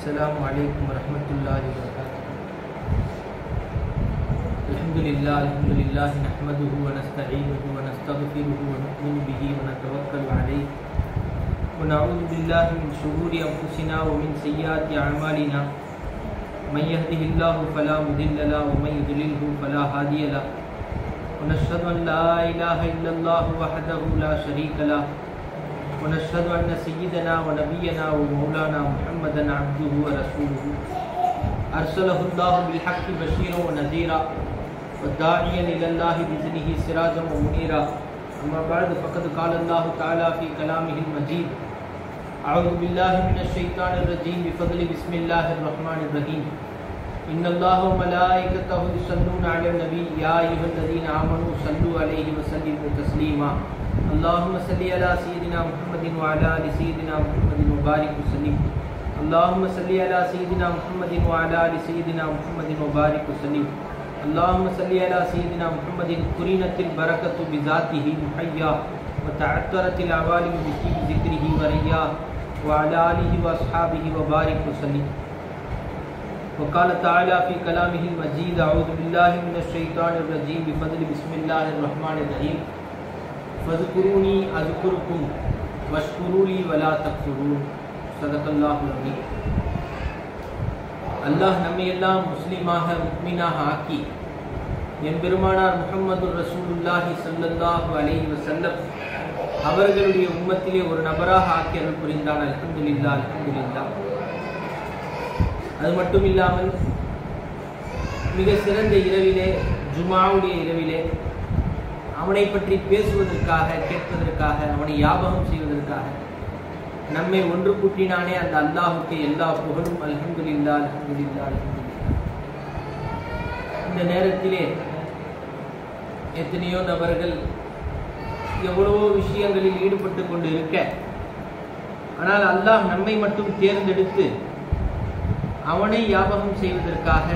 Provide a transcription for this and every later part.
السلام عليكم ورحمة الله وبركاته الحمد لله الحمد لله نحمده ونستعينه ونستغفره ونؤمن به ونتوكل عليه ونعوذ بالله من شرور أنفسنا ومن سيئات أعمالنا من يهده الله فلا مضل له ومن يضلله فلا هادي له۔ ونشهد أن لا إله إلا الله وحده لا شريك له۔ ونشهد أن سيدنا ونبينا ومولانا محمدا عبده ورسوله. أرسله الله بالحق بشيرا ونذيرا والداعيا إلى الله بإذنه سراجا ومنيرا. أما بعد فقد قال الله تعالى في كلامه المجيد أعوذ بالله من الشيطان الرجيم بفضل بسم الله الرحمن الرحيم. إن الله وملائكته يصلون على النبي يا أيها الذين آمنوا صلوا عليه وسلموا تسليما. اللهم صل على سيدنا محمد وعلى آل سيدنا محمد وبارك وسلم. اللهم صل على سيدنا محمد وعلى آل سيدنا محمد وبارك وسلم. اللهم صل على سيدنا محمد قرينة البركة بذاته محيا وتعثرت العوالم بطيب ذكره وريا وعلى آله وأصحابه وبارك وسلم. وقال تعالى في كلامه المجيد أعوذ بالله من الشيطان الرجيم بفضل بسم الله الرحمن الرحيم வதுகுருணி அது குறுக்கும் வலா தக்சுரு சதகல்லாஹ் நபி அல்லாஹ் நம்மையெல்லாம் முஸ்லீமாக முக்மீனாக ஆக்கி எம்பெருமானார் முகமது ரசூலுல்லாஹி சல்லல்லாஹு அலைஹி வசல்லம் அவர்களுடைய உம்மத்திலே ஒரு நபராக ஆக்கி அருள் புரிந்தான் அலமதுல்லா அலமதுல்லா அது மட்டும் இல்லாமல் மிக சிறந்த இரவிலே ஜுமாவுடைய இரவிலே அவனை பற்றி பேசுவதற்காக கேட்பதற்காக அவனை ஞாபகம் செய்வதற்காக. நம்மை ஒன்று கூட்டினானே அந்த அல்லாஹுக்கு எல்லா புகழும் அல்ஹம்துலில்லா அல்ஹம்துலில்லா இந்த நேரத்திலே எத்தனையோ நபர்கள் எவ்வளவோ விஷயங்களில் ஈடுபட்டு கொண்டு இருக்க ஆனால் அல்லாஹ் நம்மை மட்டும் தேர்ந்தெடுத்து அவனை ஞாபகம் செய்வதற்காக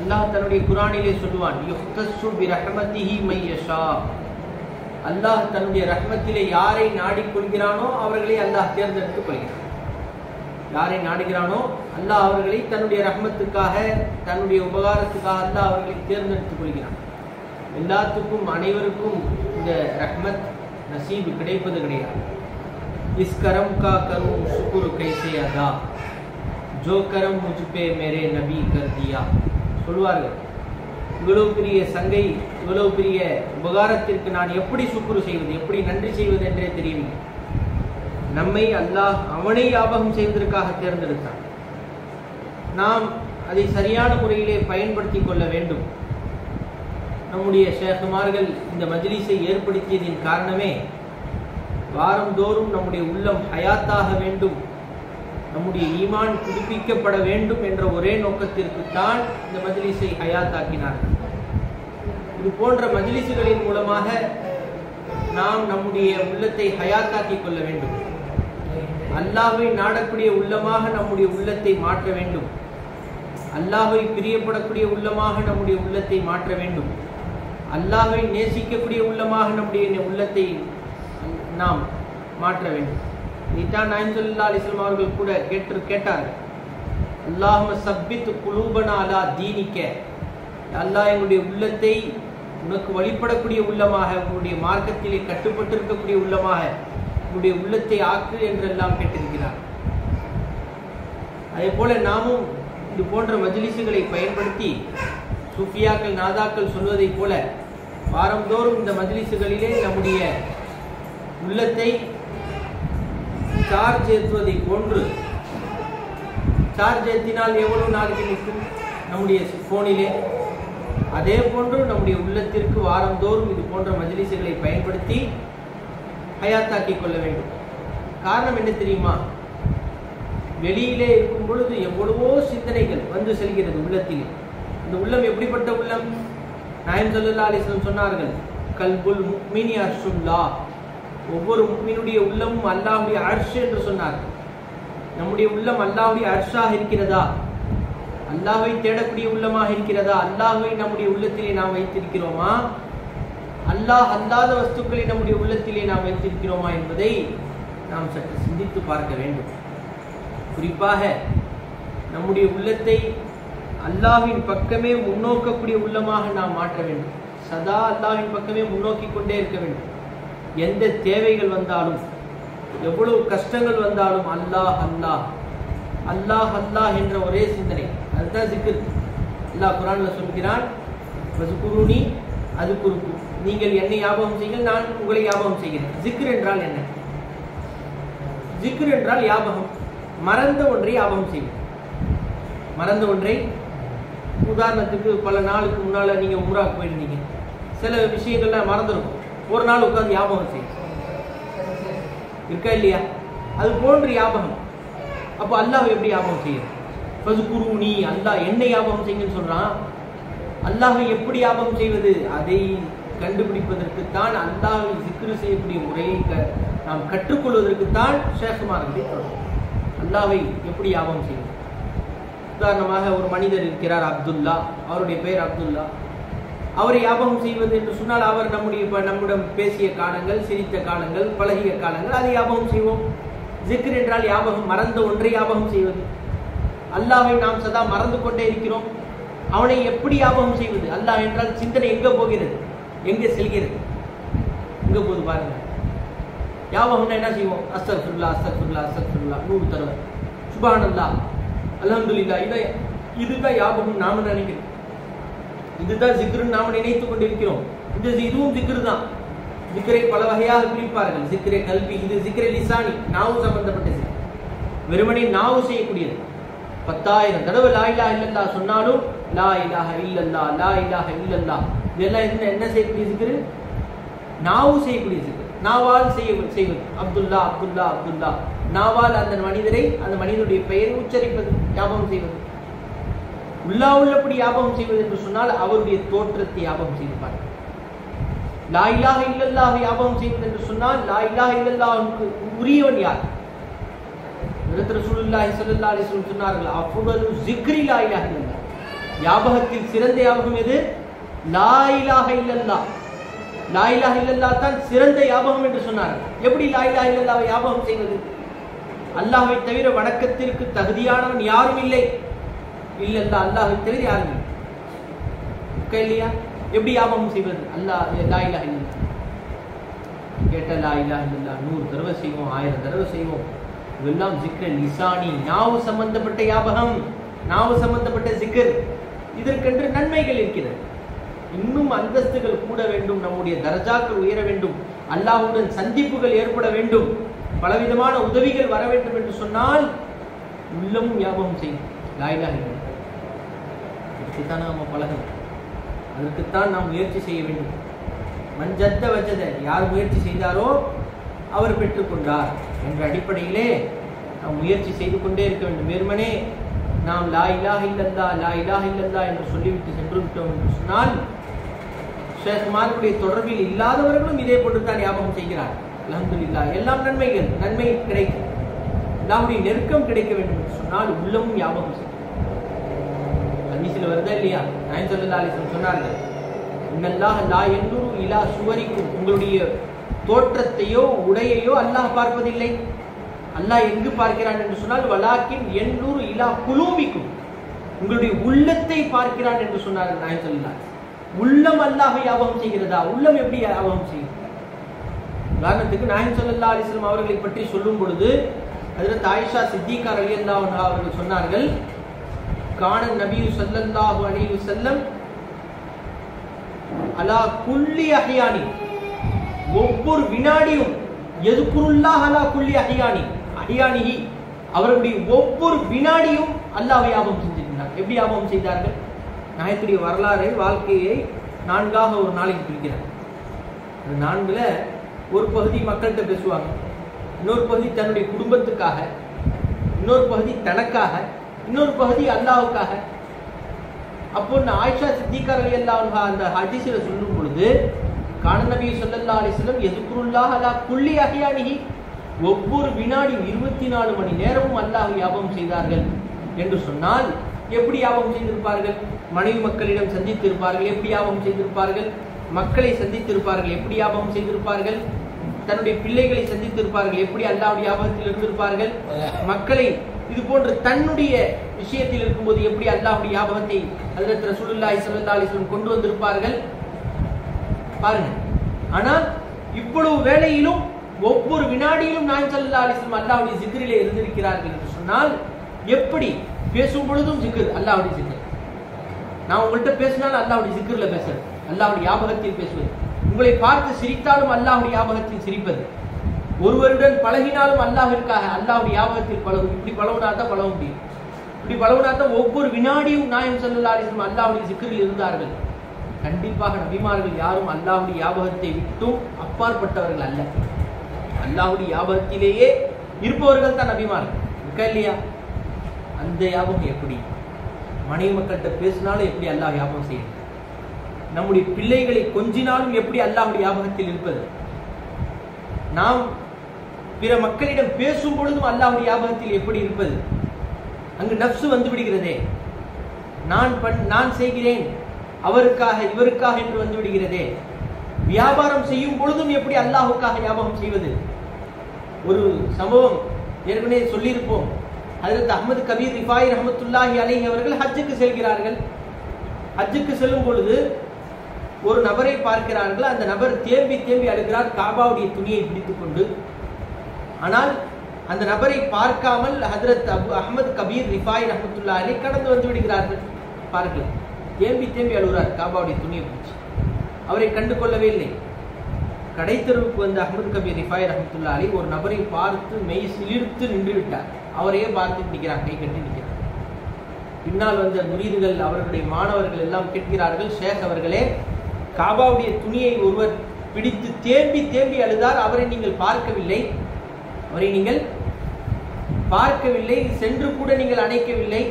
அல்லாஹ் தன்னுடைய குரானிலே சொல்லுவான் யுஹ்தஸ்ஸு பிரஹமதிஹி மையஷா அல்லாஹ் தன்னுடைய ரஹ்மத்திலே யாரை நாடிக்கொள்கிறானோ அவர்களை அல்லாஹ் தேர்ந்தெடுத்துக் கொள்கிறான். யாரை நாடுகிறானோ அல்லாஹ் அவர்களை தன்னுடைய ரஹ்மத்துக்காக தன்னுடைய உபகாரத்துக்காக அல்லாஹ் அவர்களை தேர்ந்தெடுத்துக் கொள்கிறான். எல்லாத்துக்கும் அனைவருக்கும் இந்த ரஹ்மத் நசீபு கிடைப்பது கிடையாது. இஸ் கரம் கா கரும் சுக்குரு கைசே அதா. ஜோ கரம் முஜ்பே மேரே நபி கர் தியா. சொல்வார்கள். இவ்வளவு பெரிய சங்கை இவ்வளவு பெரிய உபகாரத்திற்கு நான் எப்படி சுக்குரு செய்வது எப்படி நன்றி செய்வது என்றே தெரியவில்லை. நம்மை அல்லாஹ் அவனை யாபகம் செய்வதற்காக தேர்ந்தெடுத்தான். நாம் அதை சரியான முறையிலே பயன்படுத்தி கொள்ள வேண்டும். நம்முடைய ஷேகுமார்கள் இந்த மஜ்லிஸை ஏற்படுத்தியதின் காரணமே வாரந்தோறும் நம்முடைய உள்ளம் ஹயாத்தாக வேண்டும் நம்முடைய ஈமான் புதுப்பிக்கப்பட வேண்டும் என்ற ஒரே நோக்கத்திற்குத்தான் இந்த மஜ்லிஸை ஹயாத்தாக்கினார்கள். இது போன்ற மஜ்லிசுகளின் மூலமாக நாம் நம்முடைய உள்ளத்தை ஹயாத்தாக்கிக் கொள்ள வேண்டும். அல்லாவை நாடக்கூடிய உள்ளமாக நம்முடைய உள்ளத்தை மாற்ற வேண்டும். அல்லாஹை பிரியப்படக்கூடிய உள்ளமாக நம்முடைய உள்ளத்தை மாற்ற வேண்டும். அல்லாஹை நேசிக்கக்கூடிய உள்ளமாக நம்முடைய உள்ளத்தை நாம் மாற்ற வேண்டும். இதான் நாயன்சுல்லா அலிஸ்லாம் அவர்கள் கூட கேட்டு கேட்டாங்க அல்லாஹ் சப்பித் குலூபனா அலா தீனிக்க. அல்லாஹ் எங்களுடைய உள்ளத்தை உனக்கு வழிபடக்கூடிய உள்ளமாக உன்னுடைய மார்க்கத்திலே கட்டுப்பட்டு இருக்கக்கூடிய உள்ளமாக உன்னுடைய உள்ளத்தை ஆக்கு என்றெல்லாம் கேட்டிருக்கிறார். அதே போல நாமும் இது போன்ற மஜிலிசுகளை பயன்படுத்தி சுஃபியாக்கள் நாதாக்கள் சொல்வதைப் போல வாரந்தோறும் இந்த மஜிலிசுகளிலே நம்முடைய உள்ளத்தை சார்ஜ் ஏற்றுவதை போன்று சார்ஜ் ஏற்றினால் எவ்வளவு நாளைக்கு நிற்கும்? நம்முடைய போனிலே அதே போன்று நம்முடைய உள்ளத்திற்கு வாரந்தோறும் இது போன்ற மஜிலிசுகளை பயன்படுத்தி ஹயாத்தாக்கி கொள்ள வேண்டும். காரணம் என்ன தெரியுமா? வெளியிலே இருக்கும் பொழுது எவ்வளவோ சிந்தனைகள் வந்து செல்கிறது உள்ளத்தில். இந்த உள்ளம் எப்படிப்பட்ட உள்ளம்? நாயம் சொல்லா அலிஸ்லம் சொன்னார்கள் கல்புல் முக்மினி அர்ஷுல்லா ஒவ்வொரு முக்மினுடைய உள்ளமும் அல்லாஹுடைய அர்ஷ் என்று சொன்னார். நம்முடைய உள்ளம் அல்லாஹுடைய அர்ஷாக இருக்கிறதா? அல்லாஹை தேடக்கூடிய உள்ளமாக இருக்கிறதா? அல்லாஹை நம்முடைய உள்ளத்திலே நாம் வைத்திருக்கிறோமா? அல்லாஹ் அல்லாத வஸ்துக்களை நம்முடைய உள்ளத்திலே நாம் வைத்திருக்கிறோமா என்பதை நாம் சற்று சிந்தித்து பார்க்க வேண்டும். குறிப்பாக நம்முடைய உள்ளத்தை அல்லாஹின் பக்கமே முன்னோக்கக்கூடிய உள்ளமாக நாம் மாற்ற வேண்டும். சதா அல்லாஹின் பக்கமே முன்னோக்கி கொண்டே இருக்க வேண்டும். எந்த தேவைகள் வந்தாலும் எவ்வளவு கஷ்டங்கள் வந்தாலும் அல்லாஹ் அல்லாஹ். அல்லாஹ் அல்லாஹ் என்ற ஒரே சிந்தனை. அதுதான் ஜிக்ர் அல்லாஹ் குரான்ல சொல்கிறான் வசுகுருனி அது குறுக்கு நீங்கள் என்னை ஞாபகம் செய்யுங்கள் நான் உங்களை ஞாபகம் செய்கிறேன். ஜிக்ர் என்றால் என்ன? ஜிக்ர் என்றால் ஞாபகம். மறந்த ஒன்றை ஞாபகம் செய்யும் மறந்த ஒன்றை. உதாரணத்துக்கு பல நாளுக்கு முன்னால் நீங்கள் ஊராக போயிருந்தீங்க. சில விஷயங்கள்லாம் மறந்துருக்கும். ஒரு நாள் உட்கார்ந்து ஞாபகம் செய்யும். இருக்கா இல்லையா? அது போன்று ஞாபகம். அப்போ அல்லாஹ் எப்படி ஞாபகம் செய்யுது ஃபஸ்குரு நீ அல்லாஹ் என்ன ஞாபகம் செய்யுங்கன்னு சொல்கிறான் அல்லாஹை எப்படி ஞாபகம் செய்வது? அதை கண்டுபிடிப்பதற்குத்தான் அல்லாஹை சிக்கிரு செய்யக்கூடிய முறையை க- நாம் கற்றுக்கொள்வதற்குத்தான் சேஷமானதை தொடரும் அல்லாஹை எப்படி ஞாபகம் செய்வது? உதாரணமாக ஒரு மனிதர் இருக்கிறார் அப்துல்லா. அவருடைய பெயர் அப்துல்லா. அவரை ஞாபகம் செய்வது என்று சொன்னால் அவர் நம்முடைய இப்ப நம்மிடம் பேசிய காலங்கள் சிரித்த காலங்கள் பழகிய காலங்கள் அதை ஞாபகம் செய்வோம். ஜிக்ர் என்றால் ஞாபகம் மறந்த ஒன்றை ஞாபகம் செய்வது. அல்லாவை நாம் சதா மறந்து கொண்டே இருக்கிறோம். அவனை எப்படி ஞாபகம் செய்வது? அல்லாஹ் என்றால் சிந்தனை எங்க போகிறது? எங்கே செல்கிறது? எங்க போகுது பாருங்க. ஞாபகம்னா என்ன செய்வோம்? அஸ்தக்ஃபிருல்லா அஸ்தர் அஸ்தக்ஃபிருல்லா நூறு தடவை. சுபானந்தா அலமதுல்லா இதை இதுதான் ஞாபகம் நாம நினைக்கிறேன் இதுதான் ஜிக்ருன்னு நாம் நினைத்துக் கொண்டிருக்கிறோம். இந்த இதுவும் ஜிக்ரு தான் ஜிக்ரை பல வகையாக பிரிப்பார்கள். ஜிக்ரே கல்வி இது ஜிக்ரே லிசானி நாவு சம்பந்தப்பட்ட ஜிக்ர் வெறுமனே நாவு செய்யக்கூடியது. பத்தாயிரம் தடவை லா இல்லா இல்லல்லா சொன்னாலும் லா இலாஹ இல்லல்லா லா இலாஹ இல்லல்லா இதெல்லாம் என்ன என்ன செய்யக்கூடிய ஜிக்ரு நாவு செய்யக்கூடிய ஜிக்ரு நாவால் செய்ய செய்வது. அப்துல்லா அப்துல்லா அப்துல்லா. நாவால் அந்த மனிதரை அந்த மனிதனுடைய பெயரை உச்சரிப்பது ஞாபகம் செய்வது. உள்ளா உள்ளபடி யாபகம் செய்வது என்று சொன்னால் அவருடைய தோற்றத்தை ஞாபகம் செய்திருப்பார் லாயிலாக இல்லல்லாக இல்லல்லாஹ் செய்வது என்று சொன்னால் லாயிலாக இல்லல்லா உரியவன் யார்? ஹஜ்ரத் ரசூலுல்லாஹி ஸல்லல்லாஹு அலைஹி வஸல்லம் சொன்னார்கள் அஃதலு ஜிக்ரி லா இலாஹ இல்லல்லாஹ். ஞாபகத்தில் சிறந்த யாபகம் எது? லா இலாஹ இல்லல்லாஹ். லா இலாஹ இல்லல்லாஹ் தான் சிறந்த ஞாபகம் என்று சொன்னார்கள். எப்படி லா இலாஹ இல்லல்லாஹ் ஞாபகம் செய்வது? அல்லாஹ்வை தவிர வணக்கத்திற்கு தகுதியானவன் யாரும் இல்லை. இல்லல்லா அல்லாஹ்வை தவிர யாரும் இல்லை. இல்லையா? எப்படி ஞாபகம் செய்வது? அல்லாஹ் லா இலாஹ இல்லல்லாஹ் கேட்ட லா இலாஹ இல்லல்லாஹ் நூறு தடவை செய்வோம் ஆயிரம் தடவை செய்வோம். இதெல்லாம் ஜிக்ர லிசானி நாவு சம்பந்தப்பட்ட ஞாபகம் நாவு சம்பந்தப்பட்ட ஜிக்கர் இதற்கென்று நன்மைகள் இருக்கிறது. இன்னும் அந்தஸ்துகள் கூட வேண்டும் நம்முடைய தரஜாக்கள் உயர வேண்டும். அல்லாஹ்வுடன் சந்திப்புகள் ஏற்பட வேண்டும். பலவிதமான உதவிகள் வர வேண்டும் என்று சொன்னால் உள்ளமும் ஞாபகம் செய்யும். லாயிலா இதுக்குத்தான் நாம பழகணும். அதற்குத்தான் நாம் முயற்சி செய்ய வேண்டும். மஞ்சத்த வச்சத யார் முயற்சி செய்தாரோ அவர் பெற்றுக்கொண்டார் என்ற அடிப்படையிலே நாம் முயற்சி செய்து கொண்டே இருக்க வேண்டும். வெறுமனே நாம் லா இலாக இல்லந்தா லா இலாக இல்லந்தா என்று சொல்லிவிட்டு சென்று விட்டோம் என்று சொன்னால் ஷேகுமாருடைய தொடர்பில் இல்லாதவர்களும் இதே போன்று தான் ஞாபகம் செய்கிறார். அல்ஹம்துலில்லாஹ் எல்லாம் நன்மைகள் நன்மை கிடைக்கும். அல்லாஹ்வுடைய நெருக்கம் கிடைக்க வேண்டும் என்று சொன்னால் உள்ளமும் ஞாபகம் செய்யும். ஹதீஸில் வருதா இல்லையா? நாயன் ஸல்லல்லாஹு அலைஹி சொன்னார்கள் இன்னல்லாஹ் லா யன்துரு இலா சுவரிக்கும். உங்களுடைய தோற்றத்தையோ உடையையோ அல்லாஹ் பார்ப்பதில்லை. அல்லாஹ் எங்கு பார்க்கிறான் என்று சொன்னால் வலாக்கின் எண்ணூறு இலா குலூமிக்கும். உங்களுடைய உள்ளத்தை பார்க்கிறான் என்று சொன்னார்கள் நாயன் ஸல்லல்லாஹு உள்ளம் அல்லாஹ் யாபகம் செய்கிறதா? உள்ளம் எப்படி யாபகம் செய்கிறது உதாரணத்துக்கு நாயன் சொல்லல்லா அலைஹி அவர்களை பற்றி சொல்லும் பொழுது அதில் தாயிஷா சித்திகார் அலி அல்லா அவர்கள் சொன்னார்கள் காண நபியு ஸல்லல்லாஹு அலைஹி செல்லம் அலா குள்ளி அகையாணி ஒவ்வொரு வினாடியும் எதுக்குருல்லாஹ் அலா குள்ளி அஹ்யானி? அஹ்யானிஹி. அவருடைய ஒவ்வொரு வினாடியும் அல்லாஹ் யாபம் செஞ்சிருந்தார் எப்படி யாபம் செய்தார்கள்? நாயத்துடைய வரலாறு வாழ்க்கையை நான்காக ஒரு நாளைக்கு பிரிக்கிறார். அந்த நான்குல ஒரு பகுதி மக்கள்கிட்ட பேசுவாங்க. இன்னொரு பகுதி தன்னுடைய குடும்பத்துக்காக இன்னொரு பகுதி தனக்காக இன்னொரு பகுதி அல்லாவுக்காக அப்போ நான் ஆயிஷா சித்திகா ரலியல்லாஹு அன்ஹா அந்த ஹதீஸில் சொல்லும் பொழுது காணநபி சொல்லல்லா அலிஸ்லம் அலைஹி அல்லா குள்ளி அகையாணிகி ஒவ்வொரு வினாடியும் இருபத்தி நாலு மணி நேரமும் அல்லாஹ் யாபம் செய்தார்கள் என்று சொன்னால் எப்படி யாபம் செய்திருப்பார்கள்? மனைவி மக்களிடம் சந்தித்திருப்பார்கள் எப்படி யாபம் செய்திருப்பார்கள்? மக்களை சந்தித்திருப்பார்கள் எப்படி யாபம் செய்திருப்பார்கள்? தன்னுடைய பிள்ளைகளை சந்தித்திருப்பார்கள் எப்படி அல்லாவுடைய ஞாபகத்தில் இருந்திருப்பார்கள்? மக்களை இது போன்று தன்னுடைய விஷயத்தில் இருக்கும்போது எப்படி அல்லாஹுடைய ஞாபகத்தை ஹஜ்ரத் ரசூலுல்லாஹி ஸல்லல்லாஹு அலைஹி கொண்டு வந்திருப்பார்கள்? பாருங்க. ஆனால் இவ்வளவு வேளையிலும் ஒவ்வொரு வினாடியிலும் நான் சல்லா அலிஸ்லம் அல்லாவுடைய ஜிக்ரிலே இருந்திருக்கிறார்கள் என்று சொன்னால் எப்படி பேசும் பொழுதும் ஜிக்ர் அல்லாவுடைய ஜிக்ர் நான் உங்கள்கிட்ட பேசினாலும் அல்லாவுடைய ஜிக்ரில் பேசுறது அல்லாவுடைய ஞாபகத்தில் பேசுவது. உங்களை பார்த்து சிரித்தாலும் அல்லாவுடைய ஞாபகத்தில் சிரிப்பது. ஒருவருடன் பழகினாலும் அல்லாஹிற்காக அல்லாவுடைய ஞாபகத்தில் பழகும். இப்படி பழகுனா தான் பழக முடியும். இப்படி பழகுனா தான் ஒவ்வொரு வினாடியும் நாயம் சல்லா அலிஸ்லம் அல்லாவுடைய இருந்தார்கள். கண்டிப்பாக நபிமார்கள் யாரும் அல்லாஹுடைய ஞாபகத்தை விட்டும் அப்பாற்பட்டவர்கள் அல்ல. அல்லாஹுடைய யாபகத்திலேயே இருப்பவர்கள் தான் நபிமார்கள். இருக்கா இல்லையா? அந்த யாபகம் எப்படி? மனைவி மக்கள்கிட்ட பேசினாலும் எப்படி அல்லாஹ் யாபகம் செய்யும்? நம்முடைய பிள்ளைகளை கொஞ்சினாலும் எப்படி அல்லாஹுடைய ஞாபகத்தில் இருப்பது? நாம் பிற மக்களிடம் பேசும் பொழுதும் அல்லாஹ் ஞாபகத்தில் எப்படி இருப்பது? அங்கு நப்சு வந்து விடுகிறதே. நான் பண் நான் செய்கிறேன். அவருக்காக இவருக்காக என்று வந்து விடுகிறதே. வியாபாரம் செய்யும் பொழுதும் எப்படி அல்லாஹுக்காக ஞாபகம் செய்வது? ஒரு சம்பவம் ஏற்கனவே சொல்லியிருப்போம். அதற்கு அகமது கபீர் ரிஃபாய் ரஹமத்துல்லாஹி அலைஹி அவர்கள் ஹஜ்ஜுக்கு செல்கிறார்கள். ஹஜ்ஜுக்கு செல்லும் பொழுது ஒரு நபரை பார்க்கிறார்கள். அந்த நபர் தேம்பி தேம்பி அழுகிறார். காபாவுடைய துணியை பிடித்துக்கொண்டு கொண்டு ஆனால் அந்த நபரை பார்க்காமல் ஹதரத் அபு அஹமது கபீர் ரிஃபாய் ரஹமத்துல்லா அலி கடந்து வந்து விடுகிறார்கள். பார்க்கலாம். தேம்பி தேம்பி அழுகிறார். காபாவுடைய துணியை பிடிச்சி. அவரை கண்டு கொள்ளவே இல்லை கடைத்தெருவுக்கு வந்த அஹமது கபீர் ரிஃபாய் ரஹமத்துல்லா அலி ஒரு நபரை பார்த்து மெய் சிலிர்த்து நின்று விட்டார். அவரையே பார்த்து நிற்கிறார். கை கட்டி நிற்கிறார். பின்னால் வந்த முரீதுகள் அவர்களுடைய மாணவர்கள் எல்லாம் கேட்கிறார்கள் ஷேக் அவர்களே காபாவுடைய துணியை ஒருவர் பிடித்து தேம்பி தேம்பி அழுதார். அவரை நீங்கள் பார்க்கவில்லை. அவரை நீங்கள் பார்க்கவில்லை சென்று கூட நீங்கள் அணைக்கவில்லை.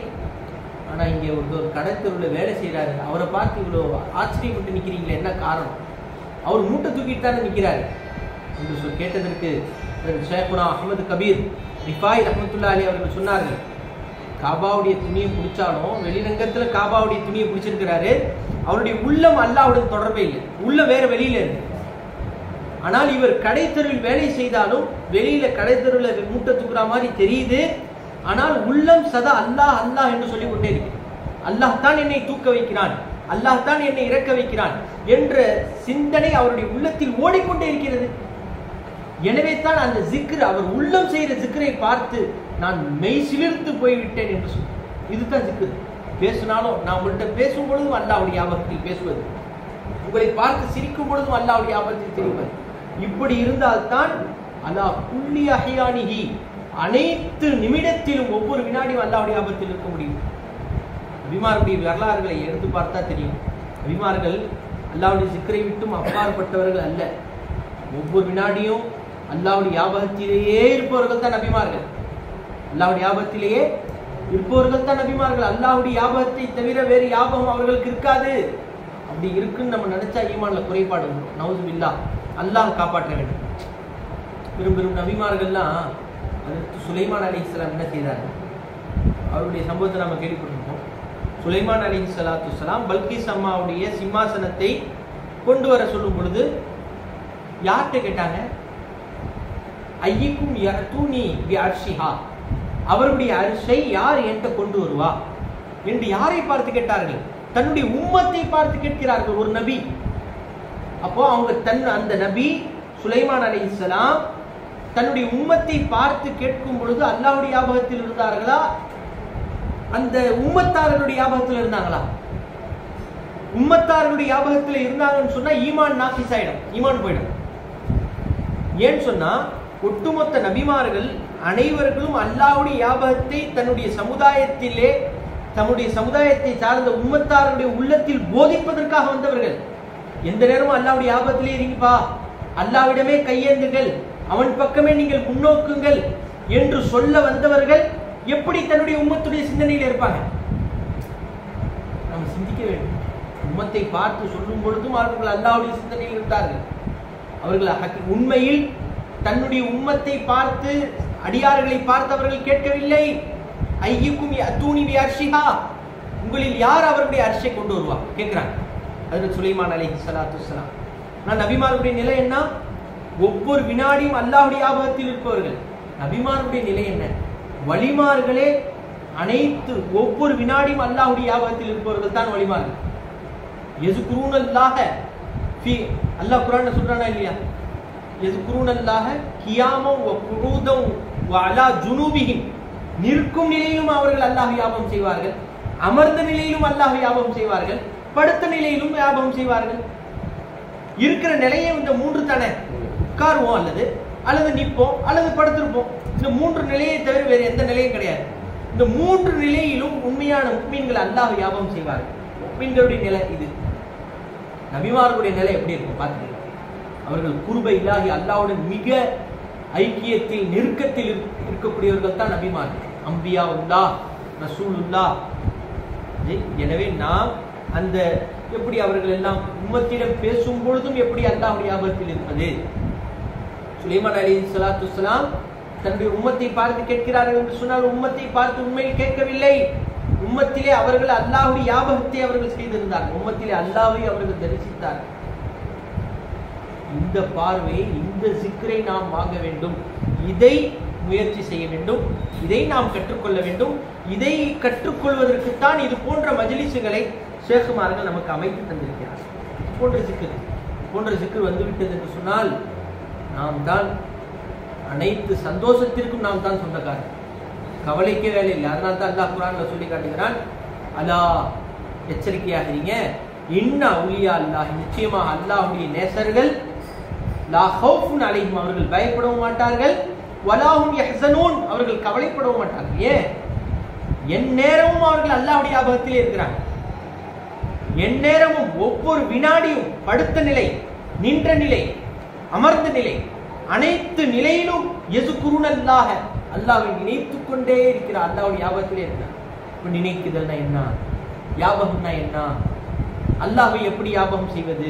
ஆனா இங்கே ஒரு ஒரு கடத்தெருவில் வேலை செய்கிறாரு அவரை பார்த்து இவ்வளோ ஆச்சரியப்பட்டு நிற்கிறீங்களே என்ன காரணம்? அவர் மூட்டை தூக்கிட்டு தானே நிற்கிறாரு என்று சொல் கேட்டதற்கு ஷேகுனா அகமது கபீர் ரிஃபாய் ரஹமத்துல்லா அலி அவர்கள் சொன்னார்கள் காபாவுடைய துணியை பிடிச்சாலும் வெளிரங்கத்தில் காபாவுடைய துணியை பிடிச்சிருக்கிறாரு. அவருடைய உள்ளம் அல்லாவுடன் தொடர்பே இல்லை. உள்ள வேற வெளியில இருக்கு. ஆனால் இவர் கடைத்தெருவில் வேலை செய்தாலும் வெளியில கடைத்தெருவில் மூட்டை தூக்குற மாதிரி தெரியுது. ஆனால் உள்ளம் சதா அல்லாஹ் அல்லாஹ் என்று சொல்லிக் கொண்டே இருக்கு. அல்லாஹ் தான் என்னை தூக்க வைக்கிறான். அல்லாஹ் தான் என்னை இறக்க வைக்கிறான் என்ற சிந்தனை அவருடைய உள்ளத்தில் ஓடிக்கொண்டே இருக்கிறது. எனவே தான் அந்த ஜிக்ரு அவர் உள்ளம் செய்கிற ஜிக்ரை பார்த்து நான் மெய் சிலிர்த்து போய்விட்டேன் என்று சொல். இதுதான் ஜிக்ரு பேசினாலும் நான் உங்கள்கிட்ட பேசும் பொழுதும் அல்லாவுடைய ஆபத்தில் பேசுவது. உங்களை பார்த்து சிரிக்கும் பொழுதும் அல்லாவுடைய ஆபத்தில் தெரிவது. இப்படி இருந்தால்தான் அல்லாஹ் புள்ளி அஹியானிகி அனைத்து நிமிடத்திலும் ஒவ்வொரு வினாடியும் அல்லாவுடைய ஆபத்தில் இருக்க முடியும். அபிமாருடைய வரலாறுகளை எடுத்து பார்த்தா தெரியும். அபிமார்கள் அல்லாவுடைய சிக்கரை விட்டும் அப்பாற்பட்டவர்கள் அல்ல. ஒவ்வொரு வினாடியும் அல்லாவுடைய ஞாபகத்திலேயே இருப்பவர்கள் தான் அபிமார்கள். அல்லாவுடைய ஞாபகத்திலேயே இருப்பவர்கள் தான் நபிமார்கள் அல்லாவுடைய ஞாபகத்தை தவிர வேறு ஞாபகம் அவர்களுக்கு இருக்காது. அப்படி இருக்குன்னு நம்ம நினைச்சா ஈமான்ல குறைபாடு வரும் நவுது அல்லாஹ் காப்பாற்ற வேண்டும். பெரும் பெரும் நபிமார்கள்லாம் அதற்கு சுலைமான் அலி இஸ்லாம் என்ன செய்தார்கள்? அவருடைய சம்பவத்தை நம்ம கேள்விப்பட்டிருக்கோம் சுலைமான் அலி சலாத்து சலாம் பல்கிஸ் அம்மாவுடைய சிம்மாசனத்தை கொண்டு வர சொல்லும் பொழுது யார்கிட்ட கேட்டாங்க? ஐயக்கும் தூணி பி அர்ஷிஹா அவருடைய அரிசை யார் என்கிட்ட கொண்டு வருவா? என்று யாரை பார்த்து கேட்டார்கள்? தன்னுடைய உம்மத்தை பார்த்து கேட்கிறார்கள் ஒரு நபி. அப்போ அவங்க தன் அந்த நபி சுலைமான் அலி இஸ்லாம் தன்னுடைய உம்மத்தை பார்த்து கேட்கும் பொழுது அல்லாவுடைய ஞாபகத்தில் இருந்தார்களா? அந்த உம்மத்தாரனுடைய ஞாபகத்தில் இருந்தாங்களா? உம்மத்தாரனுடைய ஞாபகத்தில் இருந்தாங்கன்னு சொன்னா ஈமான் நாக்கிஸ் ஆயிடும் ஈமான் போயிடும். ஏன்னு சொன்னா ஒட்டுமொத்த நபிமார்கள் அனைவர்களும் அல்லாவுடைய ஞாபகத்தை தன்னுடைய சமுதாயத்திலே தன்னுடைய சமுதாயத்தை சார்ந்த உம்மத்தாருடைய உள்ளத்தில் போதிப்பதற்காக வந்தவர்கள். எந்த நேரமும் அல்லாவுடைய ஆபத்திலே இருங்கப்பா அல்லாவிடமே கையேந்துங்கள். அவன் பக்கமே நீங்கள் முன்னோக்குங்கள் என்று சொல்ல வந்தவர்கள் எப்படி தன்னுடைய உம்மத்துடைய சிந்தனையில் இருப்பாங்க? நாம் சிந்திக்க வேண்டும். உம்மத்தை பார்த்து சொல்லும் பொழுதும் அவர்கள் அல்லாவுடைய சிந்தனையில் இருந்தார்கள். அவர்கள் உண்மையில் தன்னுடைய உம்மத்தை பார்த்து அடியார்களை பார்த்தவர்கள் கேட்கவில்லை. ஐயுக்கும் அத்தூணி அர்ஷிகா உங்களில் யார் அவருடைய அரிசை கொண்டு வருவா கேட்கிறாங்க. அதில் சுலைமான் அலி சலாத்து சலாம் ஆனால் நபிமாருடைய நிலை என்ன? ஒவ்வொரு வினாடியும் அல்லாஹுடைய ஞாபகத்தில் இருப்பவர்கள். நபிமாருடைய நிலை என்ன? வழிமார்களே அனைத்து ஒவ்வொரு வினாடியும் அல்லாஹுடைய யாபகத்தில் இருப்பவர்கள் தான் வழிமார்கள். எதுக்குருனல்லாக அல்லாஹ் குரான் சொல்றானா இல்லையா? எது எதுக்குருனல்லாக கியாமம் வ குரூதம் அலா ஜுனூபிகின் நிற்கும் நிலையிலும் அவர்கள் அல்லாஹ் ஞாபகம் செய்வார்கள். அமர்ந்த நிலையிலும் அல்லாஹ் யாபம் செய்வார்கள். படுத்த நிலையிலும் வியாபாரம் செய்வார்கள். இருக்கிற நிலையே இந்த மூன்று தானே? உட்காருவோம் அல்லது அல்லது நிற்போம் அல்லது படுத்திருப்போம். இந்த மூன்று நிலையை தவிர வேறு எந்த நிலையும் கிடையாது. இந்த மூன்று நிலையிலும் உண்மையான முக்மீன்கள் அல்லாஹ் வியாபாரம் செய்வார்கள். முக்மீன்களுடைய நிலை இது. நபிமார்களுடைய நிலை எப்படி இருக்கும் பார்த்துக்கலாம் அவர்கள் குருபை இல்லாகி அல்லாவுடன் மிக ஐக்கியத்தில் நெருக்கத்தில் இருக்- இருக்கக்கூடியவர்கள் தான் நபிமார்கள். அம்பியா உல்லா ரசூலுல்லா எனவே நாம் அந்த எப்படி அவர்கள் எல்லாம் உம்மத்திடம் பேசும் பொழுதும் எப்படி அல்லாஹ் ஞாபகத்தில் இருப்பது? சுலைமான் அலி சலாத்து தன்னுடைய உம்மத்தை பார்த்து கேட்கிறார்கள் என்று சொன்னால் உம்மத்தை பார்த்து உண்மையில் கேட்கவில்லை. உம்மத்திலே அவர்கள் அல்லாஹுடைய ஞாபகத்தை அவர்கள் செய்திருந்தார்கள். உம்மத்திலே அல்லாஹ்வை அவர்கள் தரிசித்தார்கள். இந்த பார்வை இந்த சிக்கரை நாம் வாங்க வேண்டும். இதை முயற்சி செய்ய வேண்டும். இதை நாம் கற்றுக்கொள்ள வேண்டும். இதை கற்றுக்கொள்வதற்குத்தான் இது போன்ற மஜிலிசுகளை ஷேகுமார்கள் நமக்கு அமைத்து தந்திருக்கிறார். போன்ற சிக்கல் போன்ற சிக்கல் வந்துவிட்டது என்று சொன்னால் நாம் தான் அனைத்து சந்தோஷத்திற்கும் நாம் தான் சொந்தக்காரர். கவலைக்கே வேலை இல்லை. அதனால தான் அல்லாஹ் குரான்ல சொல்லி காட்டுகிறான் அலா எச்சரிக்கையாகிறீங்க இன்ன அவுலியா அல்லாஹ் நிச்சயமாக அல்லாஹுடைய நேசர்கள் லா ஹவுஃபுன் அலைஹிம் அவர்கள் பயப்படவும் மாட்டார்கள். வலாஹும் யஹ்சனூன் அவர்கள் கவலைப்படவும் மாட்டார்கள். ஏன்? என் நேரமும் அவர்கள் அல்லாஹ்வுடைய ஞாபகத்திலே இருக்கிறாங்க. எந்நேரமும் ஒவ்வொரு வினாடியும் படுத்த நிலை நின்ற நிலை அமர்ந்த நிலை அனைத்து நிலையிலும் எது குருணல்லாக அல்லாவை நினைத்துக் கொண்டே இருக்கிறார் அல்லாவுடைய ஞாபகத்திலே இருக்கிறார் நினைக்குதல்னா என்ன? ஞாபகம்னா என்ன? அல்லாவை எப்படி ஞாபகம் செய்வது?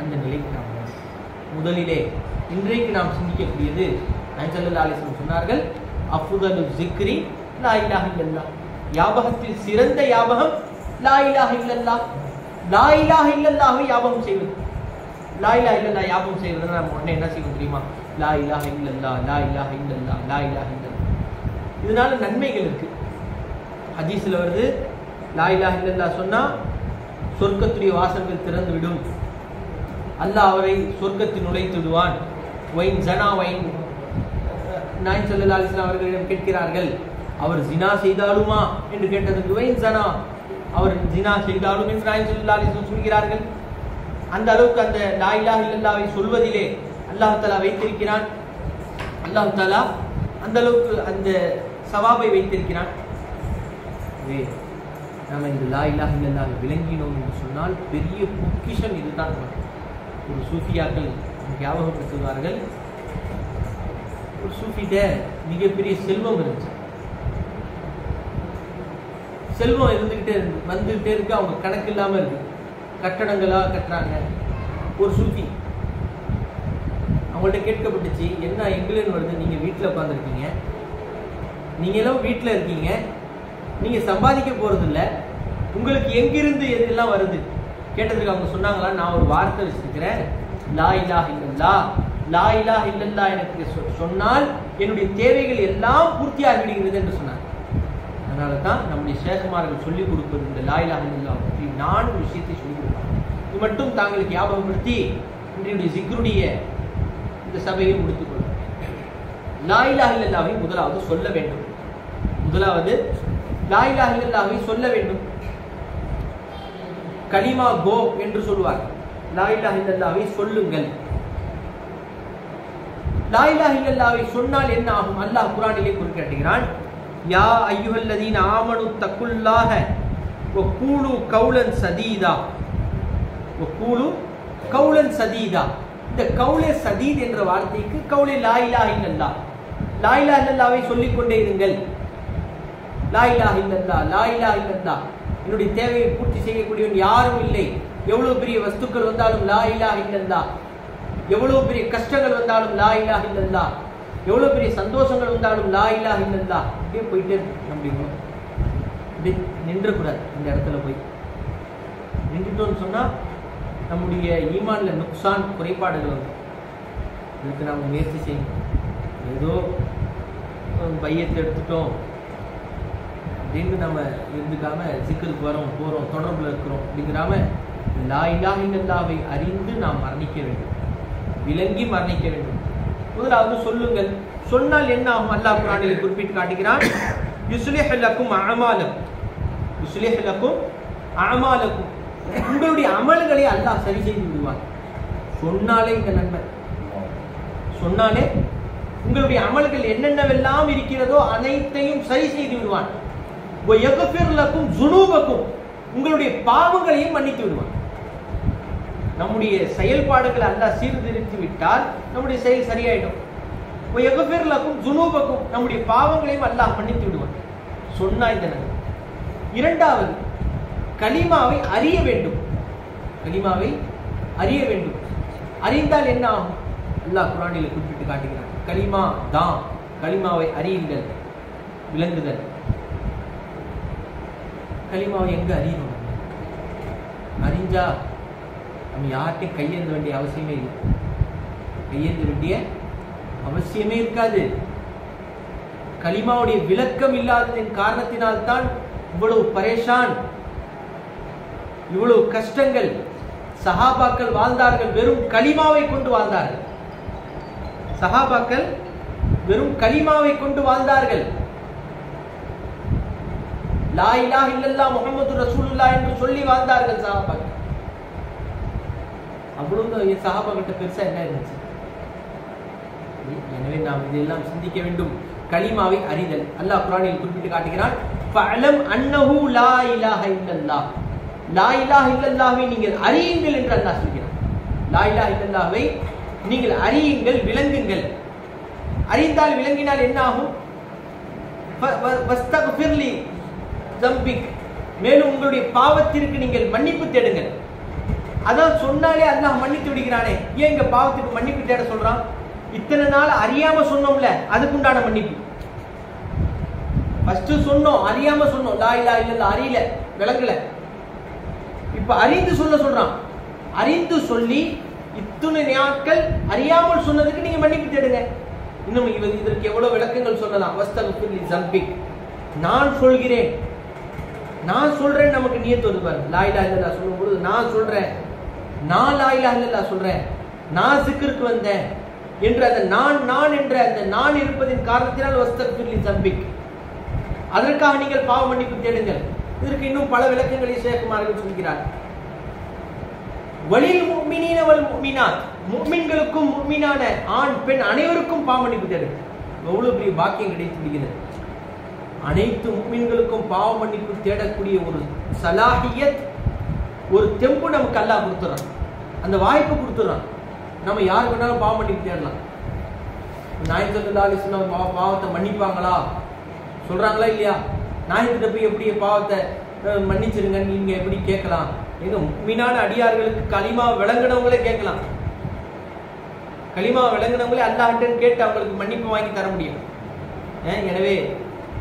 அந்த நிலைக்கு நாம் முதலிலே இன்றைக்கு நாம் சிந்திக்கக்கூடியது நஜல்லா அலிஸ்லம் சொன்னார்கள் அஃபுதலு ஜிக்ரி லா இலாஹ இல்லல்லாஹ். ஞாபகத்தில் சிறந்த ஞாபகம் லா இலாஹ இல்லல்லாஹ். லா இலாஹ இல்லல்லாஹ்வை ஞாபகம் செய்வது. லா இலாஹ இல்லல்லாஹ் ஞாபகம் செய்வதுன்னா நம்ம உடனே என்ன செய்வோம் தெரியுமா? லா இலாஹ இல்லல்லா லா இலாஹ இல்லல்லா லா இலாஹ இல்லல்லா இதனால நன்மைகள் இருக்கு. ஹதீஸில் வருது லா இலாஹ இல்லல்லா சொன்னால் சொர்க்கத்துடைய வாசல்கள் திறந்து விடும் அல்லாஹ் அவரை சொர்க்கத்தில் நுழைத்து விடுவான் ஒயின் ஜனா ஒயின் நாய் சல்லா அலிஸ்லாம் அவர்களிடம் கேட்கிறார்கள் அவர் ஜினா செய்தாலுமா? என்று கேட்டதுக்கு ஒயின் ஜனா. அவர் ஜினா செய்தாலும் என்று சல்லா சொல்கிறார்கள். அந்த அளவுக்கு அந்த லா இல்லல்லாவை சொல்வதிலே அல்லாஹ் தஆலா வைத்திருக்கிறான். அல்லாஹ் தஆலா அந்த அளவுக்கு அந்த சவாபை வைத்திருக்கிறான். எனவே நம்ம இந்த லா இலாஹ இல்லல்லாக விளங்கினோம் என்று சொன்னால் பெரிய பொக்கிஷம் இதுதான். ஒரு சூஃபியாக்கள் ஞாபகப்படுத்துவார்கள். ஒரு சூஃபிட்ட மிகப்பெரிய செல்வம் இருந்துச்சு. செல்வம் இருந்துக்கிட்டே இருந்து வந்துகிட்டே இருக்கு. அவங்க கணக்கு இல்லாம இருக்கு. கட்டடங்களா கட்டுறாங்க. ஒரு சூஃபி அவங்கள்ட்ட கேட்கப்பட்டுச்சு என்ன எங்களுன்னு வருது? நீங்க வீட்டில் உட்காந்துருக்கீங்க நீங்க எல்லாம் வீட்டில் இருக்கீங்க. நீங்க சம்பாதிக்க போறது உங்களுக்கு எங்கிருந்து எதெல்லாம் வருது? கேட்டதுக்கு அவங்க சொன்னாங்களா நான் ஒரு வார்த்தை வச்சிருக்கிறேன். லா இலா இல்லல்லா. லா இலா இல்லல்லா எனக்கு சொ- சொன்னால் என்னுடைய தேவைகள் எல்லாம் பூர்த்தி விடுகிறது என்று சொன்னாங்க. அதனால தான் நம்முடைய சேகமார்கள் சொல்லிக் கொடுப்பது இந்த லா இலாஹ பற்றி நான்கு விஷயத்தை சொல்லிக் கொடுப்பாங்க. இது மட்டும் தாங்களுக்கு ஞாபகப்படுத்தி இன்றைய சிக்ருடைய இந்த சபையை முடித்துக் கொள்ளும் லா முதலாவது சொல்ல வேண்டும். முதலாவது லா இலாஹ சொல்ல வேண்டும். கலிமா கோ என்று சொல்வார் லா இலாஹ சொல்லுங்கள். லா இலாஹ சொன்னால் என்ன ஆகும்? அல்லாஹ் குரானிலே குறிப்பிட்டுகிறான் யா ஐயுகல்லதீன் ஆமனு தக்குல்லாஹ வ கவுலன் சதீதா. வ கவுலன் சதீதா. இந்த கவுலே சதீத் என்ற வார்த்தைக்கு கவுலே லாயிலா இல்லல்லா லாயிலா இல்லல்லாவை சொல்லிக் கொண்டே இருங்கள். லாயிலா இல்லல்லா லாயிலா இல்லல்லா என்னுடைய தேவையை பூர்த்தி செய்யக்கூடியவன் யாரும் இல்லை. எவ்வளவு பெரிய வஸ்துக்கள் வந்தாலும் லாயிலா இல்லல்லா எவ்வளவு பெரிய கஷ்டங்கள் வந்தாலும் லாயிலா இல்லல்லா எவ்வளவு பெரிய சந்தோஷங்கள் வந்தாலும் லாயிலா இல்லல்லா அப்படியே போயிட்டே இருக்கு. நம்முடைய குணம் நின்றக்கூடாது இந்த இடத்துல போய். நின்றுட்டோம்னு சொன்னால் நம்முடைய ஈமானில் நுக்சான் குறைபாடுகள் வரும் இதுக்கு நாம் முயற்சி செய்யணும். ஏதோ பையத்தை எடுத்துட்டோம் அப்படின்னு நம்ம இருந்துக்காம சிக்கலுக்கு வரோம் போகிறோம் தொடர்பில் இருக்கிறோம் அப்படிங்கிறாம லா இலாஹ அறிந்து நாம் மரணிக்க வேண்டும். விளங்கி மரணிக்க வேண்டும். முதலாவது சொல்லுங்கள். சொன்னால் என்ன ஆகும்? அல்லாஹ் குரானில் குறிப்பிட்டு காட்டுகிறான். யுஸ்லிஹ் லக்கும் அமாலக்கும் யுஸ்லிஹ் லக்கும் அமாலக்கும் உங்களுடைய அமல்களை அல்லாஹ் சரி செய்து விடுவான். சொன்னாலே இந்த நன்மை சொன்னாலே உங்களுடைய அமல்கள் என்னென்னவெல்லாம் இருக்கிறதோ அனைத்தையும் சரி செய்து விடுவான். உங்களுடைய பாவங்களையும் மன்னித்து விடுவான். நம்முடைய செயல்பாடுகளை அல்லா சீர்திருத்தி விட்டால் நம்முடைய செயல் சரியாயிடும். எகப்பிர்லக்கும் ஜுனூபக்கும் நம்முடைய பாவங்களையும் அல்லாஹ் மன்னித்து விடுவான். சொன்னா இந்த இரண்டாவது கலிமாவை அறிய வேண்டும். கலிமாவை அறிய வேண்டும். அறிந்தால் என்ன ஆகும்? அல்லாஹ் குரானில் குறிப்பிட்டு காட்டுகிறான். கலிமா தான் கலிமாவை அறியுங்கள். விளங்குதல். கலிமாவை எங்க அறியணும்? அறிஞ்சா நம்ம யார்கிட்டையும் கையேந்த வேண்டிய அவசியமே இல்லை. கையேந்த வேண்டிய அவசியமே இருக்காது. கலிமாவுடைய விளக்கம் இல்லாததின் காரணத்தினால் தான் இவ்வளவு பரேஷான் இவ்வளவு கஷ்டங்கள் சஹாபாக்கள் வாழ்ந்தார்கள் வெறும் கலிமாவை கொண்டு வாழ்ந்தார்கள். சஹாபாக்கள் வெறும் களிமாவை கொண்டு வாழ்ந்தார்கள். லா இலாஹ இல்லல்லா முகமது ரசூலுல்லா என்று சொல்லி வாழ்ந்தார்கள் சஹாபாக்கள். அவ்வளவு சகாபாக்கிட்ட பெருசா என்ன இருந்துச்சு? எனவே நாம் இதெல்லாம் சிந்திக்க வேண்டும். கலிமாவை அறிதல். அல்லாஹ் குரானில் குறிப்பிட்டு காட்டுகிறான் ஃபஅலம் அன்னஹு லா இலாஹ இல்லல்லாஹ். லா இலாஹ இல்லல்லாஹ்வை நீங்கள் அறியுங்கள் என்று அல்லாஹ் சொல்கிறான். லா இலாஹ இல்லல்லாஹை நீங்கள் அறியுங்கள் விளங்குங்கள். அறிந்தால் விளங்கினால் என்ன ஆகும்? மேலும் உங்களுடைய பாவத்திற்கு நீங்கள் மன்னிப்பு தேடுங்கள். அதான் சொன்னாலே அல்லாஹ் மன்னித்து விடுகிறானே. ஏன் இங்க பாவத்துக்கு மன்னிப்பு தேட சொல்றான்? இத்தனை நாள் அறியாம சொன்னோம்ல அதுக்குண்டான மன்னிப்பு. ஃபர்ஸ்ட் சொன்னோம் அறியாம சொன்னோம். லா இல்லா இல்ல அறியல விளங்கல. இப்ப அறிந்து சொல்ல சொல்றான். அறிந்து சொல்லி இத்துணை நாட்கள் அறியாமல் சொன்னதுக்கு நீங்க மன்னிப்பு தேடுங்க. இன்னும் இதற்கு எவ்வளவு விளக்கங்கள் சொல்லலாம். வஸ்தகுலி ஜம்பிக் நான் சொல்கிறேன். நான் சொல்றேன் நமக்கு நீயத்து வந்து பாருங்க. லாயிலா இல்லல்லா சொல்லும்போது நான் சொல்றேன். நான் லாயிலா இல்லல்லா சொல்றேன். நான் சிக்கருக்கு வந்தேன் என்று அந்த நான் நான் என்ற அந்த நான் இருப்பதின் காரணத்தினால் வஸ்தகுலி சம்பிக் அதற்காக நீங்கள் பாவ மன்னிப்பு தேடுங்கள். இதற்கு இன்னும் பல விளக்கங்களை சேகுமார்கள் சொல்கிறார். வழியில் முக்மினீனவள் முக்மினாத் முக்மின்களுக்கும் முக்மினான ஆண் பெண் அனைவருக்கும் பாவமன்னிப்பு தேடுங்கள் எவ்வளவு பெரிய பாக்கியம் கிடைத்து விடுகிறது. அனைத்து முக்மின்களுக்கும் பாவ மன்னிப்பு தேடக்கூடிய ஒரு சலாஹியத் ஒரு தெம்பு நமக்கு அல்லா கொடுத்துறான். அந்த வாய்ப்பு கொடுத்துறான். நம்ம யாருக்கு வேணாலும் பாவம் மன்னிப்பு தேடலாம். நாயகத்துல்லா அலிஸ்லாம் பாவத்தை மன்னிப்பாங்களா? சொல்றாங்களா இல்லையா? நாயகிட்ட போய் எப்படி பாவத்தை மன்னிச்சிருங்க நீங்க எப்படி கேட்கலாம்? எங்க மீனான அடியார்களுக்கு களிமா விளங்குனவங்களே கேட்கலாம். களிமா விளங்குனவங்களே அல்லாஹ்டன் கேட்டு அவங்களுக்கு மன்னிப்பு வாங்கி தர முடியும். எனவே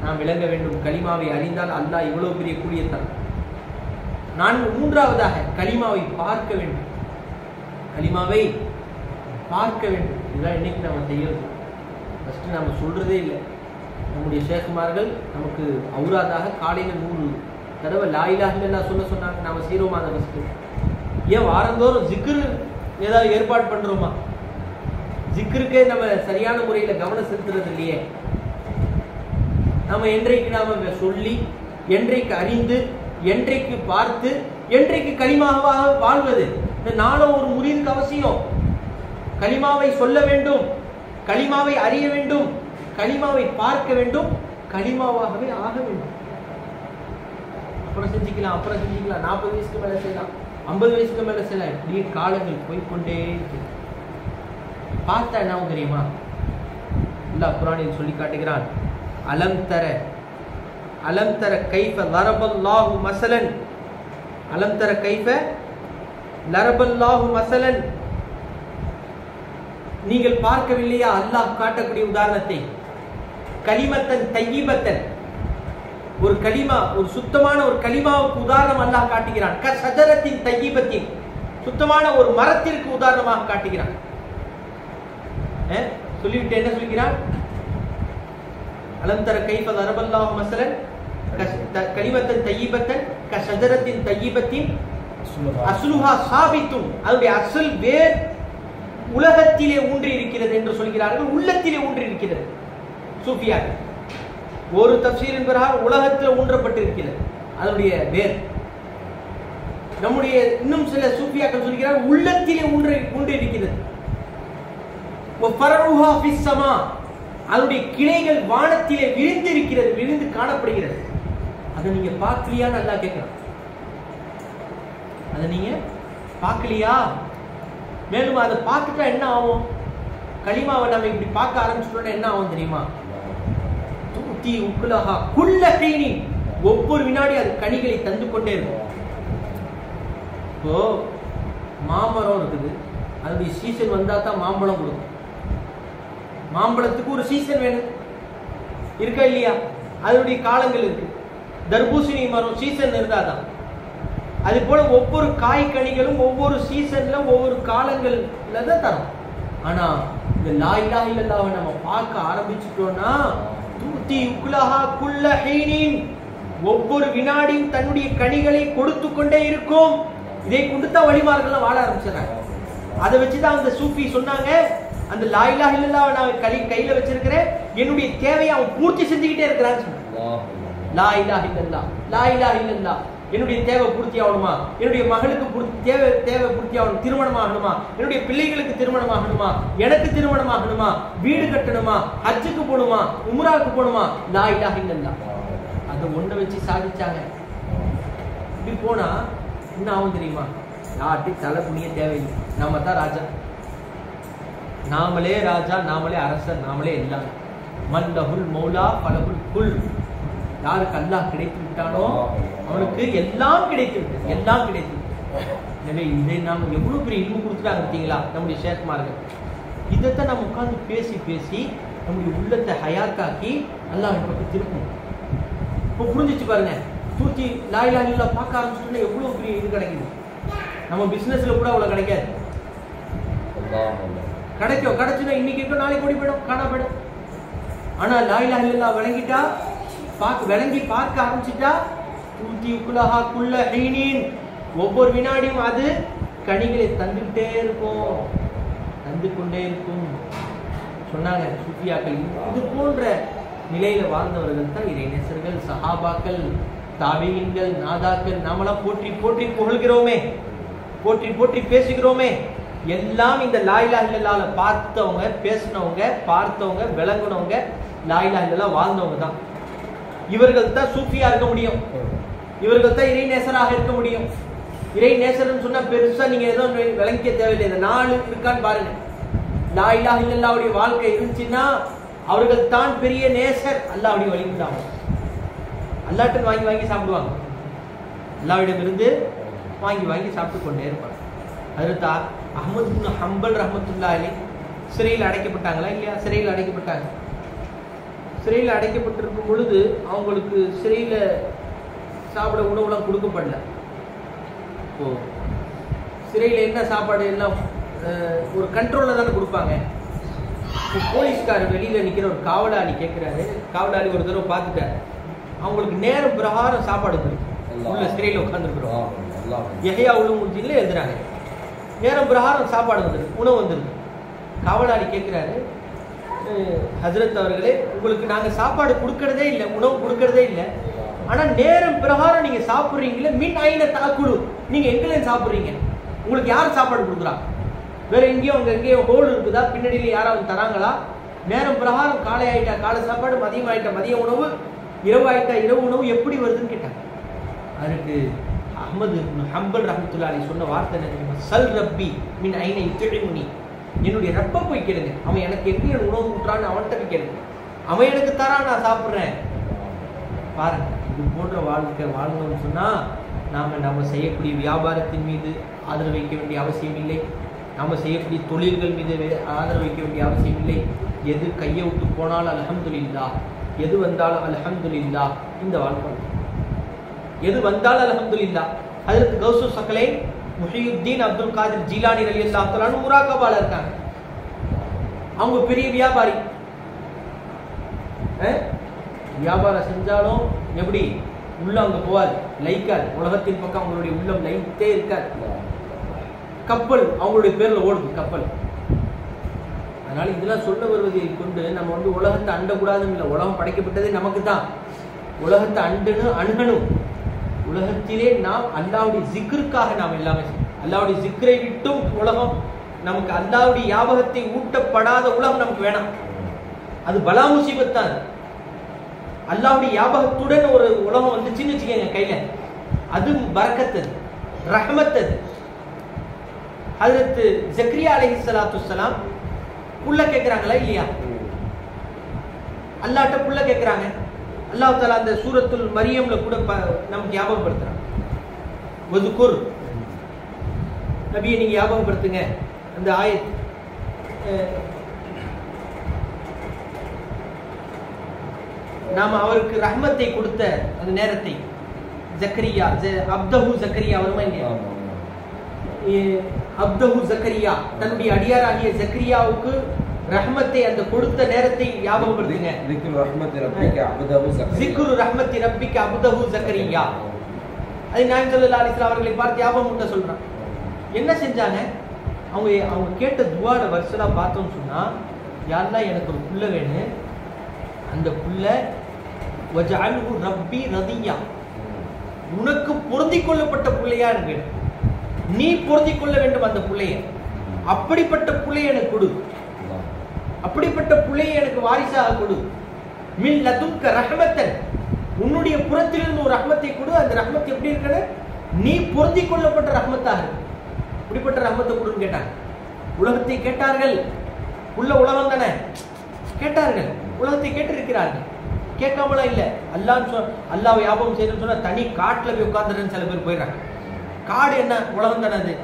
நாம் விளங்க வேண்டும். களிமாவை அறிந்தால் அல்லாஹ் இவ்வளவு பெரிய கூடிய தரும் நான் மூன்றாவதாக களிமாவை பார்க்க வேண்டும். களிமாவை பார்க்க வேண்டும். இதுதான் இன்னைக்கு நம்ம செய்யறது. ஃபஸ்ட்டு நம்ம சொல்றதே இல்லை. நம்முடைய சேகுமார்கள் நமக்கு அவுராதாக காலையில் நூறு தடவை லாயிலாக நான் சொல்ல சொன்னாங்க. நாம் செய்கிறோமா அதை ஃபஸ்ட்டு ஏன் வாரந்தோறும் ஜிக்ரு ஏதாவது ஏற்பாடு பண்ணுறோமா ஜிக்ருக்கே நம்ம சரியான முறையில் கவனம் செலுத்துறது இல்லையே. நம்ம என்றைக்கு நாம் சொல்லி என்றைக்கு அறிந்து என்றைக்கு பார்த்து என்றைக்கு களிமாவாக வாழ்வது? இந்த நாளும் ஒரு முறிவுக்கு அவசியம். களிமாவை சொல்ல வேண்டும் களிமாவை அறிய வேண்டும் களிமாவை பார்க்க வேண்டும் களிமாவாகவே ஆக வேண்டும். அப்புறம் செஞ்சுக்கலாம் அப்புறம் செஞ்சுக்கலாம். நாற்பது வயசுக்கு மேலே செய்யலாம். ஐம்பது வயசுக்கு மேலே செய்யலாம். இப்படியே காலங்கள் போய்கொண்டே இருக்கு. பார்த்தா என்ன தெரியுமா? இல்லை குரானில் சொல்லி காட்டுகிறான் அலம் தர அலம் தர கைஃப லரபல்லாஹு மசலன். அலம் தர கைஃப லரபல்லாஹு மசலன். நீங்கள் பார்க்கவில்லையா? அல்லாஹ் காட்டக்கூடிய உதாரணத்தை. கலிமத்தன் தையீபத்தன். ஒரு களிமா ஒரு சுத்தமான ஒரு களிமாவுக்கு உதாரணம் அல்லாஹ் காட்டுகிறான். க சதரத்தின் தையீபத்தின். சுத்தமான ஒரு மரத்திற்கு உதாரணமாக காட்டுகிறான். சொல்லிவிட்டு என்ன சொல்கிறான்? அலந்தர தர கைஃப மசலன். கலிமத்தன் தையீபத்தன் கசஜரத்தின் தையீபத்தின் அசுலுஹா. சாபித்தும் அதனுடைய அசல் வேர் உலகத்திலே ஊன்றி இருக்கிறது என்று சொல்கிறார்கள் உள்ளத்திலே ஊன்றி இருக்கிறது. சூஃபியாக்கள் ஒரு தப்சீர் என்பதால் உலகத்தில் ஊன்றப்பட்டிருக்கிறது அதனுடைய வேர். நம்முடைய இன்னும் சில சூஃபியாக்கள் சொல்கிறார் உள்ளத்திலே ஊன்றி ஊன்றி இருக்கிறது. அதனுடைய கிளைகள் வானத்திலே விரிந்து இருக்கிறது விரிந்து காணப்படுகிறது. அதை நீங்க பார்க்கலையா நல்லா கேட்கலாம் அதை நீங்க பார்க்கலையா மேலும் அதை பார்த்துட்டா என்ன ஆகும்? களிமாவை நம்ம இப்படி பார்க்க ஆரம்பிச்சிட்டோம்னா என்ன ஆகும் தெரியுமா? தூத்தி உக்குலஹா குள்ள ஹீனி ஒவ்வொரு வினாடி அது கனிகளை தந்து கொண்டே இருக்கும். இப்போ மாமரம் இருக்குது. அதனுடைய சீசன் வந்தா தான் மாம்பழம் கொடுக்கும். மாம்பழத்துக்கு ஒரு சீசன் வேணும். இருக்கா இல்லையா? அதனுடைய காலங்கள் இருக்கு. தர்பூசணி மரம் சீசன் இருந்தால் தான் அது போல ஒவ்வொரு காய் கனிகளும் ஒவ்வொரு சீசன்ல ஒவ்வொரு காலங்கள்ல தான் தரும். ஆனா இந்த லாயிலா இலாஹ நம்ம பார்க்க ஆரம்பிச்சிட்டோம்னா தூத்தி உக்குலஹா குல்ல ஹீனின் ஒவ்வொரு வினாடியும் தன்னுடைய கனிகளை கொடுத்து கொண்டே இருக்கும். இதை கொண்டு தான் வழிமார்கள்லாம் வாழ ஆரம்பிச்சிடறாங்க. அதை வச்சு தான் அந்த சூஃபி சொன்னாங்க அந்த லாயிலா இலாஹ நான் கை கையில் வச்சிருக்கிறேன். என்னுடைய தேவையை அவன் பூர்த்தி செஞ்சுக்கிட்டே இருக்கிறான்னு சொன்னாங்க. லா இலாஹ இல்லல்லா லா இலாஹ இல்லல்லா என்னுடைய தேவை பூர்த்தி ஆகணுமா? என்னுடைய மகளுக்கு தேவை தேவை பூர்த்தி ஆகணும் திருமணம் ஆகணுமா? என்னுடைய பிள்ளைகளுக்கு திருமணம் ஆகணுமா? எனக்கு திருமணம் ஆகணுமா? வீடு கட்டணுமா? ஹஜ்ஜுக்கு போகணுமா? உம்ராவுக்கு போகணுமா? லா இலாஹ இல்லல்லா அதை ஒன்றை வச்சு சாதிச்சாங்க. இப்படி போனா என்ன ஆகும் தெரியுமா? யார்ட்டையும் தலை புண்ணிய தேவையில்லை. நம்ம தான் ராஜா. நாமளே ராஜா நாமளே அரசர் நாமளே எல்லாம் மல்லஹுல் மௌலா பலகுல் குல். யாருக்கு அல்லாஹ் கிடைத்து விட்டானோ அவனுக்கு எல்லாம் கிடைத்து விட்டது எல்லாம் கிடைத்து. எனவே இதை நாம் எவ்வளவு பெரிய இன்பு கொடுத்துட்டாங்க பார்த்தீங்களா? நம்முடைய ஷேக்மார்கள். இதைத்தான் நம்ம உட்கார்ந்து பேசி பேசி நம்முடைய உள்ளத்தை ஹயாத்தாக்கி அல்லாஹ் பக்கம் திருப்பணும். இப்போ புரிஞ்சிச்சு பாருங்க. தூத்தி லாயிலா இல்லா பார்க்க ஆரம்பிச்சிட்டோன்னா எவ்வளவு பெரிய இது கிடைக்குது? நம்ம பிசினஸ்ல கூட அவ்வளவு கிடைக்காது. கிடைக்கும். கிடைச்சுன்னா இன்னைக்கு இருக்கும் நாளைக்கு ஓடி போயிடும். காணா போயிடும். ஆனா லாயிலா இல்லா விளங்கிட்டா பார்க்க விளங்கி பார்க்க ஆரம்பிச்சிட்டா தூத்தி குலஹா குள்ள ஹீனின். ஒவ்வொரு வினாடியும் அது கனிகளை தந்துகிட்டே இருக்கும். தந்து கொண்டே இருக்கும். சொன்னாங்க சுஃபியாக்கள் இது போன்ற நிலையில வாழ்ந்தவர்கள் தான் இறைநேசர்கள் சஹாபாக்கள் தாபியின்கள் நாதாக்கள். நாமெல்லாம் போற்றி போற்றி புகழ்கிறோமே. போற்றி போற்றி பேசுகிறோமே. எல்லாம் இந்த லாயிலா இல்லல்லால பார்த்தவங்க பேசினவங்க பார்த்தவங்க விளங்குனவங்க லாயிலா இல்லல்லா வாழ்ந்தவங்க தான். இவர்கள் தான் சூஃபியா இருக்க முடியும். இவர்கள் தான் இறைநேசராக இருக்க முடியும். இறை நேசர்னு சொன்னா பெருசா நீங்க ஏதோ விளங்கிக்க தேவையில்லை. இந்த நாலு இருக்கான்னு பாருங்க. லா இலாஹ இல்லல்லாவுடைய வாழ்க்கை இருந்துச்சுன்னா அவர்கள் தான் பெரிய நேசர். அல்லாவுடைய வழிபட்டாங்க அல்லாட்டு வாங்கி வாங்கி சாப்பிடுவாங்க. அல்லாவிடம் இருந்து வாங்கி வாங்கி சாப்பிட்டு கொண்டே இருப்பாங்க. அதுத்தா அஹமது ஹம்பல் ரஹமத்துல்லா அலி சிறையில் அடைக்கப்பட்டாங்களா இல்லையா? சிறையில் அடைக்கப்பட்டாங்க. சிறையில் அடைக்கப்பட்டிருக்கும் பொழுது அவங்களுக்கு சிறையில் சாப்பிட உணவுலாம் கொடுக்கப்படல. ஓ சிறையில் என்ன சாப்பாடு எல்லாம் ஒரு கண்ட்ரோலில் தானே கொடுப்பாங்க. இப்போ போலீஸ்காரர் வெளியில் நிற்கிற ஒரு காவலாளி கேட்குறாரு காவலாளி ஒரு தடவை பார்த்துட்டாரு. அவங்களுக்கு நேரம் பிரகாரம் சாப்பாடு வந்துருக்கு உள்ள சிறையில் உட்காந்துருக்குறோம் எகையா உளுமுஞ்சின்ல எழுதுறாங்க. நேரம் பிரகாரம் சாப்பாடு வந்துருக்கு உணவு வந்துருக்கு காவலாளி கேட்குறாரு ஹசரத் அவர்களே உங்களுக்கு நாங்கள் சாப்பாடு கொடுக்கறதே இல்லை உணவு கொடுக்கறதே இல்லை. ஆனால் நேரம் பிரகாரம் நீங்கள் சாப்பிட்றீங்களே மின் ஐன தாக்குழு நீங்கள் எங்கேயும் சாப்பிட்றீங்க? உங்களுக்கு யார் சாப்பாடு கொடுக்குறா? வேற எங்கேயோ அங்கே எங்கேயோ ஹோல் இருக்குதா? பின்னாடியில் யாராவது தராங்களா? நேரம் பிரகாரம் காலை ஆயிட்டா காலை சாப்பாடு மதியம் ஆயிட்டா மதிய உணவு இரவு ஆயிட்டா இரவு உணவு எப்படி வருதுன்னு கேட்டாங்க. அதுக்கு அஹமது ஹம்பல் ரஹமத்துல்லா அலி சொன்ன வார்த்தை என்ன தெரியுமா? சல் ரப்பி மின் ஐனை திழிமுனி என்னுடைய ரப்ப போய் கேளுங்க. அவன் எனக்கு எப்படி உணவு ஊட்டுறான்னு அவன்கிட்ட போய் கேளுங்க. அவன் எனக்கு தரான் நான் சாப்பிட்றேன். பாருங்க இது போன்ற வாழ்க்கை வாழணும்னு சொன்னால் நாம் நம்ம செய்யக்கூடிய வியாபாரத்தின் மீது ஆதரவு வைக்க வேண்டிய அவசியம் இல்லை. நாம் செய்யக்கூடிய தொழில்கள் மீது வே- ஆதரவு வைக்க வேண்டிய அவசியம் இல்லை. எது கையை விட்டு போனாலும் அல்ஹம்துலில்லா எது வந்தாலும் அல்ஹம்துலில்லா இந்த வாழ்க்கை. எது வந்தாலும் அல்ஹம்துலில்லா. அதற்கு கௌசு சக்கலை முஹியுத்தீன் அப்துல் காதிர் ஜீலானி அலி அல்லா முராக்கபால இருக்காங்க. அவங்க பெரிய வியாபாரி. வியாபாரம் செஞ்சாலும் எப்படி? உள்ள அங்க போவாது லைக்காது உலகத்தின் பக்கம் அவங்களுடைய உள்ளம் லைத்தே இருக்காது. கப்பல் அவங்களுடைய பேர்ல ஓடுது கப்பல். அதனால இதெல்லாம் சொல்ல வருவதை கொண்டு நம்ம வந்து உலகத்தை அண்டக்கூடாதுன்னு இல்லை உலகம் படைக்கப்பட்டதே நமக்கு தான் உலகத்தை அண்டுன்னு அணுகணும். உலகத்திலே நாம் அல்லாவுடைய ஜிக்ருக்காக நாம் எல்லாமே அல்லாவுடைய ஜிக்ரை விட்டும் உலகம் நமக்கு அல்லாவுடைய யாபகத்தை ஊட்டப்படாத உலகம் நமக்கு வேணாம். அது பலா முசீபத் தான் அல்லாவுடைய யாபகத்துடன் ஒரு உலகம் வந்துச்சுன்னு வச்சுக்கோங்க கையில. அது பறக்கத்தது ரஹமத்தது அதற்கு ஜக்ரியா அலஹி சலாத்து சலாம் புள்ள கேட்குறாங்களா இல்லையா? அல்லாட்ட புள்ள கேட்குறாங்க அல்லாஹ் தாலா அந்த சூரத்துல் மரியம்ல கூட நமக்கு ஞாபகப்படுத்துறாங்க ஒதுக்குர் நபியை நீங்க ஞாபகப்படுத்துங்க. அந்த ஆயத். நாம அவருக்கு ரஹ்மத்தை கொடுத்த அந்த நேரத்தை. ஜக்கரியா அப்தஹு ஜக்கரியா வருமா இல்லையா? அப்தஹு ஜக்கரியா தன்னுடைய அடியாராகிய ஜக்கரியாவுக்கு ரஹ்மத்தை அந்த கொடுத்த நேரத்தை ஞாபகப்படுத்துங்க ذكر رحمة ربك عبده زكريا ஜிக்ரு ரஹ்மத்தி ரப்பிக்க அப்தஹு ஜக்கரியா அது நான் சொல்லல அலிஸ்லாம் அவர்களை பார்த்து ஞாபகம் முட்ட சொல்றான் என்ன செஞ்சாங்க அவங்க அவங்க கேட்ட துவாட வருஷலா பார்த்தோம்னு சொன்னா யாரெல்லாம் எனக்கு ஒரு புள்ள வேணும் அந்த புள்ள வஜஅல்ஹு ரப்பி ரதியா உனக்கு பொருந்திக் கொள்ளப்பட்ட பிள்ளையா எனக்கு வேணும் நீ பொருந்திக் கொள்ள வேண்டும் அந்த பிள்ளைய அப்படிப்பட்ட பிள்ளைய எனக்கு கொடு الله அப்படிப்பட்ட பிள்ளையை எனக்கு வாரிசாக கொடு. மின் லதுக்க ரஹமத்தன். உன்னுடைய புறத்திலிருந்து ஒரு ரஹ்மத்தை கொடு. அந்த ரஹ்மத் எப்படி இருக்கணும்? நீ பொருந்தி கொள்ளப்பட்ட ரஹ்மத்தாக இருக்கு இப்படிப்பட்ட ரஹ்மத்தை கொடுன்னு கேட்டாங்க. உலகத்தை கேட்டார்கள். உள்ள உலகம் தானே? கேட்டார்கள். உலகத்தை கேட்டிருக்கிறார்கள். கேட்காமலாம் இல்லை. அல்லான்னு சொ அல்லாவை வியாபாரம் செய்யணும்னு சொன்னால் தனி காட்டில் போய் உட்காந்துருன்னு சில பேர் போயிடுறாங்க. காடு என்ன? உலகம் தானே அது.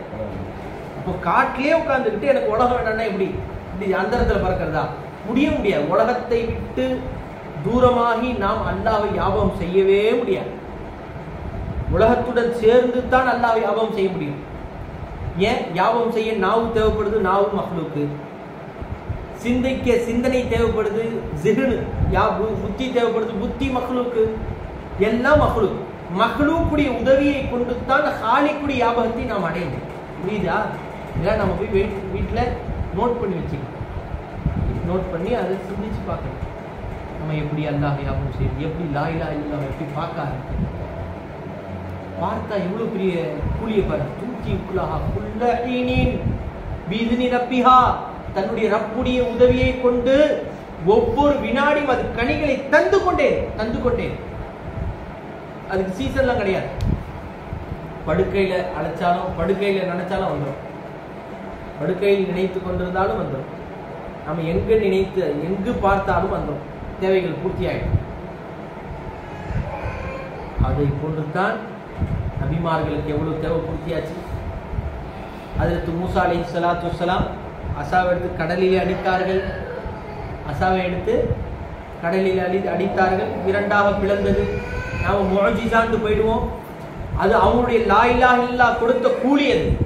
இப்போ காட்டிலே உட்காந்துக்கிட்டு எனக்கு உலகம் வேண்டாம்னா எப்படி? இப்படி அந்தரத்துல பறக்கிறதா? முடிய முடியாது. உலகத்தை விட்டு தூரமாகி நாம் அல்லாவை யாபம் செய்யவே முடியாது. உலகத்துடன் சேர்ந்து தான் அல்லாவை யாபம் செய்ய முடியும். ஏன்? யாபம் செய்ய நாவு தேவைப்படுது நாவு மகளுக்கு சிந்திக்க சிந்தனை தேவைப்படுது ஜிகனு யா புத்தி தேவைப்படுது புத்தி மகளுக்கு எல்லாம் மகளுக்கு மகளுக்குடைய உதவியை கொண்டு தான் ஹாலிக்குடி யாபகத்தை நாம் அடைய புரியுதா? இதெல்லாம் நம்ம போய் வீட்டில் நோட் பண்ணி வச்சுக்கணும். நோட் பண்ணி அதை சிந்திச்சு பார்க்கணும். நம்ம எப்படி அல்லாஹ் ஞாபகம் செய்யுது எப்படி லாயிலா இல்லாமல் எப்படி பார்க்க ஆரம்பிக்கணும் பார்த்தா எவ்வளவு பெரிய கூலியை பாரு. தூக்கி பீதினி ரப்பிஹா. தன்னுடைய ரப்புடைய உதவியை கொண்டு ஒவ்வொரு வினாடியும் அது கனிகளை தந்து கொண்டே தந்து கொண்டே. அதுக்கு சீசன்லாம் கிடையாது. படுக்கையில அழைச்சாலும் படுக்கையில நினைச்சாலும் வந்துடும் படுக்கையில் நினைத்து கொண்டிருந்தாலும் வந்துடும் நம்ம எங்கு நினைத்து எங்கு பார்த்தாலும் வந்துடும் தேவைகள் பூர்த்தியாயிடும் அதை போன்றுதான் நபிமார்களுக்கு எவ்வளவு தேவை பூர்த்தியாச்சு? அதற்கு மூசா அலை சலாத்து அசாவை எடுத்து கடலிலே அடித்தார்கள். அசாவை எடுத்து கடலில் அடி அடித்தார்கள். இரண்டாக பிளந்தது. நாம முழஜிசாண்டு போயிடுவோம். அது அவங்களுடைய லாயிலா இல்லா கொடுத்த கூலி அது.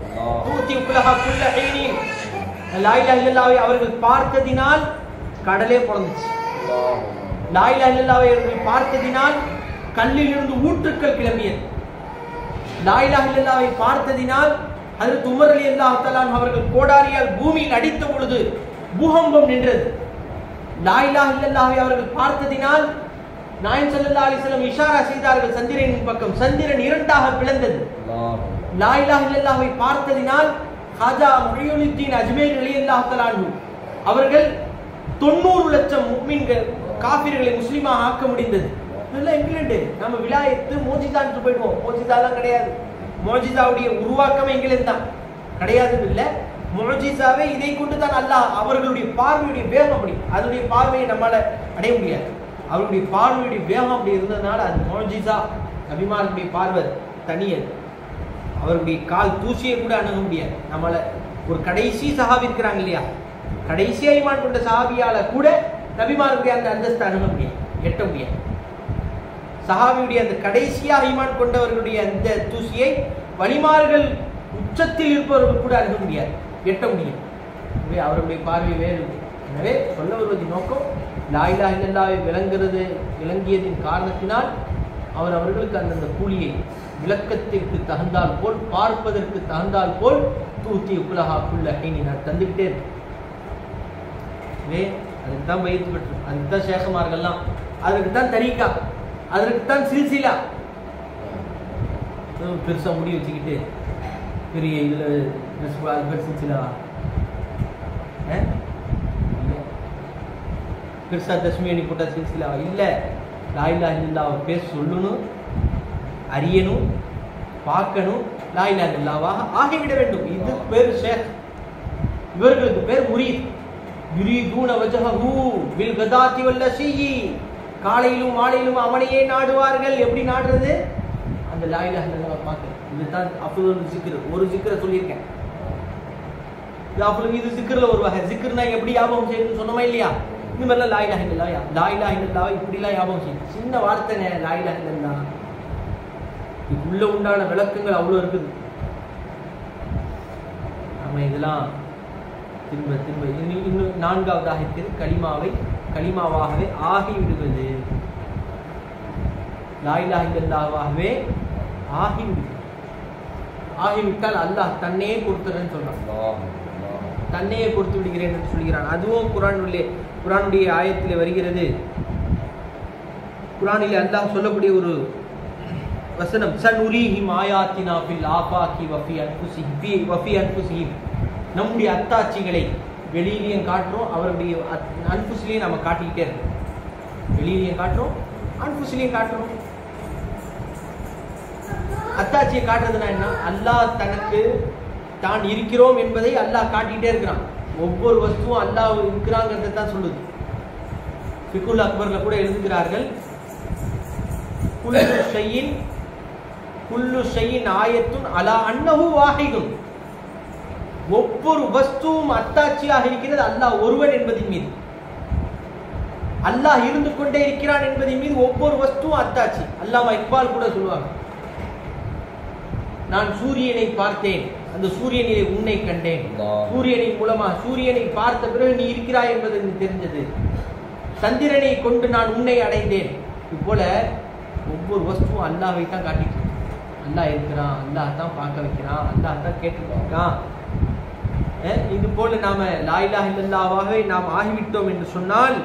அவர்கள் பார்த்ததினால் கடலே பிறந்துச்சு லாயிலா இல்லாவை அவர்கள் பார்த்ததினால் கல்லில் இருந்து ஊற்றுக்கள் கிளம்பியது. லாயிலா இல்லாவை பார்த்ததினால் அதற்கு உமர் அலி அல்லாஹ் அவர்கள் கோடாரியால் பூமியில் அடித்த பொழுது பூகம்பம் நின்றது. லாயிலா இல்லல்லாவை அவர்கள் பார்த்ததினால் நாயன் சல்லா அலிஸ்லம் இஷாரா செய்தார்கள் சந்திரனின் பக்கம். சந்திரன் இரண்டாக பிளந்தது. லா இலாஹ பார்த்ததினால் ஹாஜா முஹியுddin அஜ்மேர் ரலியல்லாஹு தஆலா அவர்கள் தொண்ணூறு லட்சம் முக்மீன்கள் காபிர்களை முஸ்லீமாக ஆக்க முடிந்தது. இதெல்லாம் இங்கிலாண்டு நம்ம விலாயத்து மோஜிதான்னு போயிடுவோம். மோஜிதாலாம் கிடையாது. மோஜிதாவுடைய உருவாக்கமே இங்கிலாந்து தான். கிடையாது இல்லை. மோஜிசாவே இதை கொண்டு தான் அல்லாஹ் அவர்களுடைய பார்வையுடைய வேகம் அப்படி. அதனுடைய பார்வையை நம்மால அடைய முடியாது. அவருடைய பார்வையுடைய வேகம் அப்படி இருந்ததுனால அது மோஜிசா அபிமானுடைய பார்வை தனியது. அவருடைய கால் தூசியை கூட அணுக முடியாது. நம்மள ஒரு கடைசி சஹாபி இருக்கிறாங்க இல்லையா? கடைசியா ஈமான் கொண்ட சஹாபியால கூட நபிமாருடைய அந்த அந்தஸ்து அணுக முடியாது எட்ட முடியாது. சஹாபியுடைய அந்த கடைசியா ஈமான் கொண்டவர்களுடைய அந்த தூசியை வழிமார்கள் உச்சத்தில் இருப்பவர்கள் கூட அணுக முடியாது எட்ட முடியும் எனவே அவருடைய பார்வை வேறு. எனவே சொல்ல வருவது நோக்கம் லாயிலா இல்லல்லாவை விளங்குறது விளங்கியதின் காரணத்தினால் அவர் அவர்களுக்கு அந்தந்த கூலியை விளக்கத்திற்கு தகுந்தால் போல் பார்ப்பதற்கு தகுந்தால் போல் தூத்தி உலகா புள்ள ஐனி நான் தந்துக்கிட்டே இருக்கேன். அதுக்கு தான் பயிற்சி பெற்று அதுக்கு தான் சேஷமார்கள்லாம் அதற்கு தான் தரிக்கா அதற்கு தான் சில்சிலா பெருசா முடி வச்சுக்கிட்டு பெரிய இதுல ட்ரெஸ் அது பேர் சில்சிலாவா பெருசா தஷ்மி அணி போட்டா சில்சிலாவா இல்லை. லாயிலா இல்லா பேர் சொல்லணும். அறியணும் பார்க்கணும் லாயிலா இல்லாவாக ஆகிவிட வேண்டும். இது பேர் ஷேக். இவர்களுக்கு பேர் முரீத். யுரீதூன வஜஹஹு பில் கதாத்தி வல்லஷியி காலையிலும் மாலையிலும் அவனையே நாடுவார்கள். எப்படி நாடுறது? அந்த லாயிலா இல்லல்லாஹ் பார்க்க இதுதான் அஃபுல் ஜிக்ர் ஒரு ஜிக்ர சொல்லியிருக்கேன். இது இது சிக்கரில் ஒரு வகை. சிக்கர்னா எப்படி ஞாபகம் செய்யணும்னு சொன்னோமா இல்லையா? இந்த மாதிரிலாம் லாயிலா இல்லல்லா லாயிலா இல்லல்லா இப்படிலாம் ஞாபகம் செய்யணும். சின்ன வார்த்தைங்க லாயிலா இல்லல்லா இதுக்குள்ள உண்டான விளக்கங்கள் அவ்வளோ இருக்குது. நம்ம இதெல்லாம் திரும்ப திரும்ப இன்னும் நான்காவதாக இருக்கிறது களிமாவை களிமாவாகவே ஆகிவிடுவது. லாயிலா இல்லல்லாவாகவே ஆகிவிடுவது. ஆகிவிட்டால் அல்லாஹ் தன்னையே கொடுத்துறேன்னு சொல்றான். தன்னையே கொடுத்து விடுகிறேன் என்று சொல்கிறான். அதுவும் குரானுள்ளே குரானுடைய ஆயத்திலே வருகிறது. குரானிலே அல்லாஹ் சொல்லக்கூடிய ஒரு வசனம் சனுரிஹிம் ஆயாத்தினா பில் ஆபாக்கி வஃபி அன்புசிஹி பி வஃபி அன்புசிஹிம் நம்முடைய அத்தாட்சிகளை வெளியிலையும் காட்டுறோம் அவருடைய அன்புசிலையும் நம்ம காட்டிக்கிட்டே இருக்கோம். வெளியிலையும் காட்டுறோம் அன்புசிலையும் காட்டுறோம். அத்தாட்சியை காட்டுறதுனா என்ன? அல்லாஹ் தனக்கு தான் இருக்கிறோம் என்பதை அல்லாஹ் காட்டிக்கிட்டே இருக்கிறான். ஒவ்வொரு வஸ்துவும் அல்லாஹ் இருக்கிறாங்கிறத தான் சொல்லுது. ஃபிகுல் அக்பரில் கூட எழுதுகிறார்கள் குல்லு ஷையின் குல்லு ஷையின் ஆயத்துன் அலா அன்னஹு வாஹிதுன். ஒவ்வொரு வஸ்துவும் அத்தாட்சியாக இருக்கிறது. அல்லாஹ் ஒருவன் என்பதின் மீது. அல்லாஹ் இருந்து கொண்டே இருக்கிறான் என்பதின் மீது ஒவ்வொரு வஸ்துவும் அத்தாட்சி. அல்லாமா இக்பால் கூட சொல்லுவாங்க. நான் சூரியனை பார்த்தேன். அந்த சூரியனிலே உன்னை கண்டேன். சூரியனின் மூலமா சூரியனை பார்த்த பிறகு நீ இருக்கிறாய் என்பது எனக்கு தெரிஞ்சது சந்திரனை கொண்டு நான் உன்னை அடைந்தேன். இதுபோல ஒவ்வொரு வஸ்துவும் அல்லாஹ்வை தான் காட்டிட்டு இருக்கு. இருக்கிறான் அல்லாஹ் தான் பார்க்க வைக்கிறான் அல்லாஹ் தான் கேட்டுட்டு இருக்கான். இது போல நாம லாயிலா இல்லாவாகவே நாம் ஆகிவிட்டோம் என்று சொன்னால்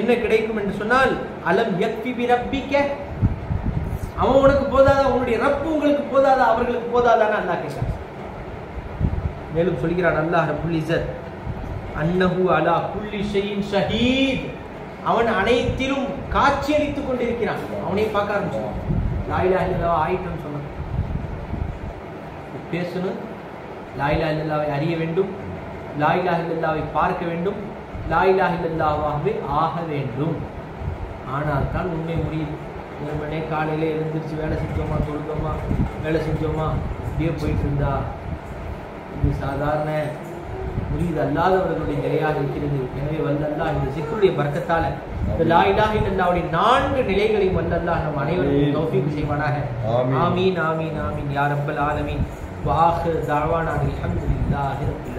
என்ன கிடைக்கும் என்று சொன்னால் அலம் எப்பி பி ரப்பிக்க அவன் உனக்கு போதாதா? உன்னுடைய ரப்பு உங்களுக்கு போதாதா? அவர்களுக்கு போதாதான்னு அல்லாஹ் கேட்கிறான். மேலும் சொல்கிறான் அல்லாஹ் ரப்புல் இஸத் அன்னஹு அலா புள்ளி ஷெயின் ஷஹீத். அவன் அனைத்திலும் காட்சியளித்துக் கொண்டிருக்கிறான். அவனையும் பார்க்க ஆரம்பிச்சான் லாயிலா இல்லல்லாஹ் ஆயிட்டோம்னு பேசணும். லாயிலா இல்லல்லாவை அறிய வேண்டும். லாயிலா இல்லல்லாவை பார்க்க வேண்டும். லாயிலா இல்லல்லாவாகவே ஆக வேண்டும். ஆனால் தான் உண்மை முடியுது வெறுமனே காலையில எழுந்திரிச்சு வேலை செஞ்சோமா தொழுதோமா வேலை செஞ்சோமா இப்படியே போயிட்டு இருந்தா இது சாதாரண முறியது அல்லாதவர்களுடைய நிலையாக இருக்கிறது. எனவே வல்லல்லா இந்த சிக்கருடைய பறக்கத்தால இந்த லா இலாஹ இல்லல்லாவுடைய நான்கு நிலைகளையும் வல்லல்லா நம் தௌஃபீக் செய்வானாக. ஆமீன். ஆமீன் ஆமீன் ஆமீன். யா ரப்பல் وآخر دعوانا الحمد لله رب العالمين.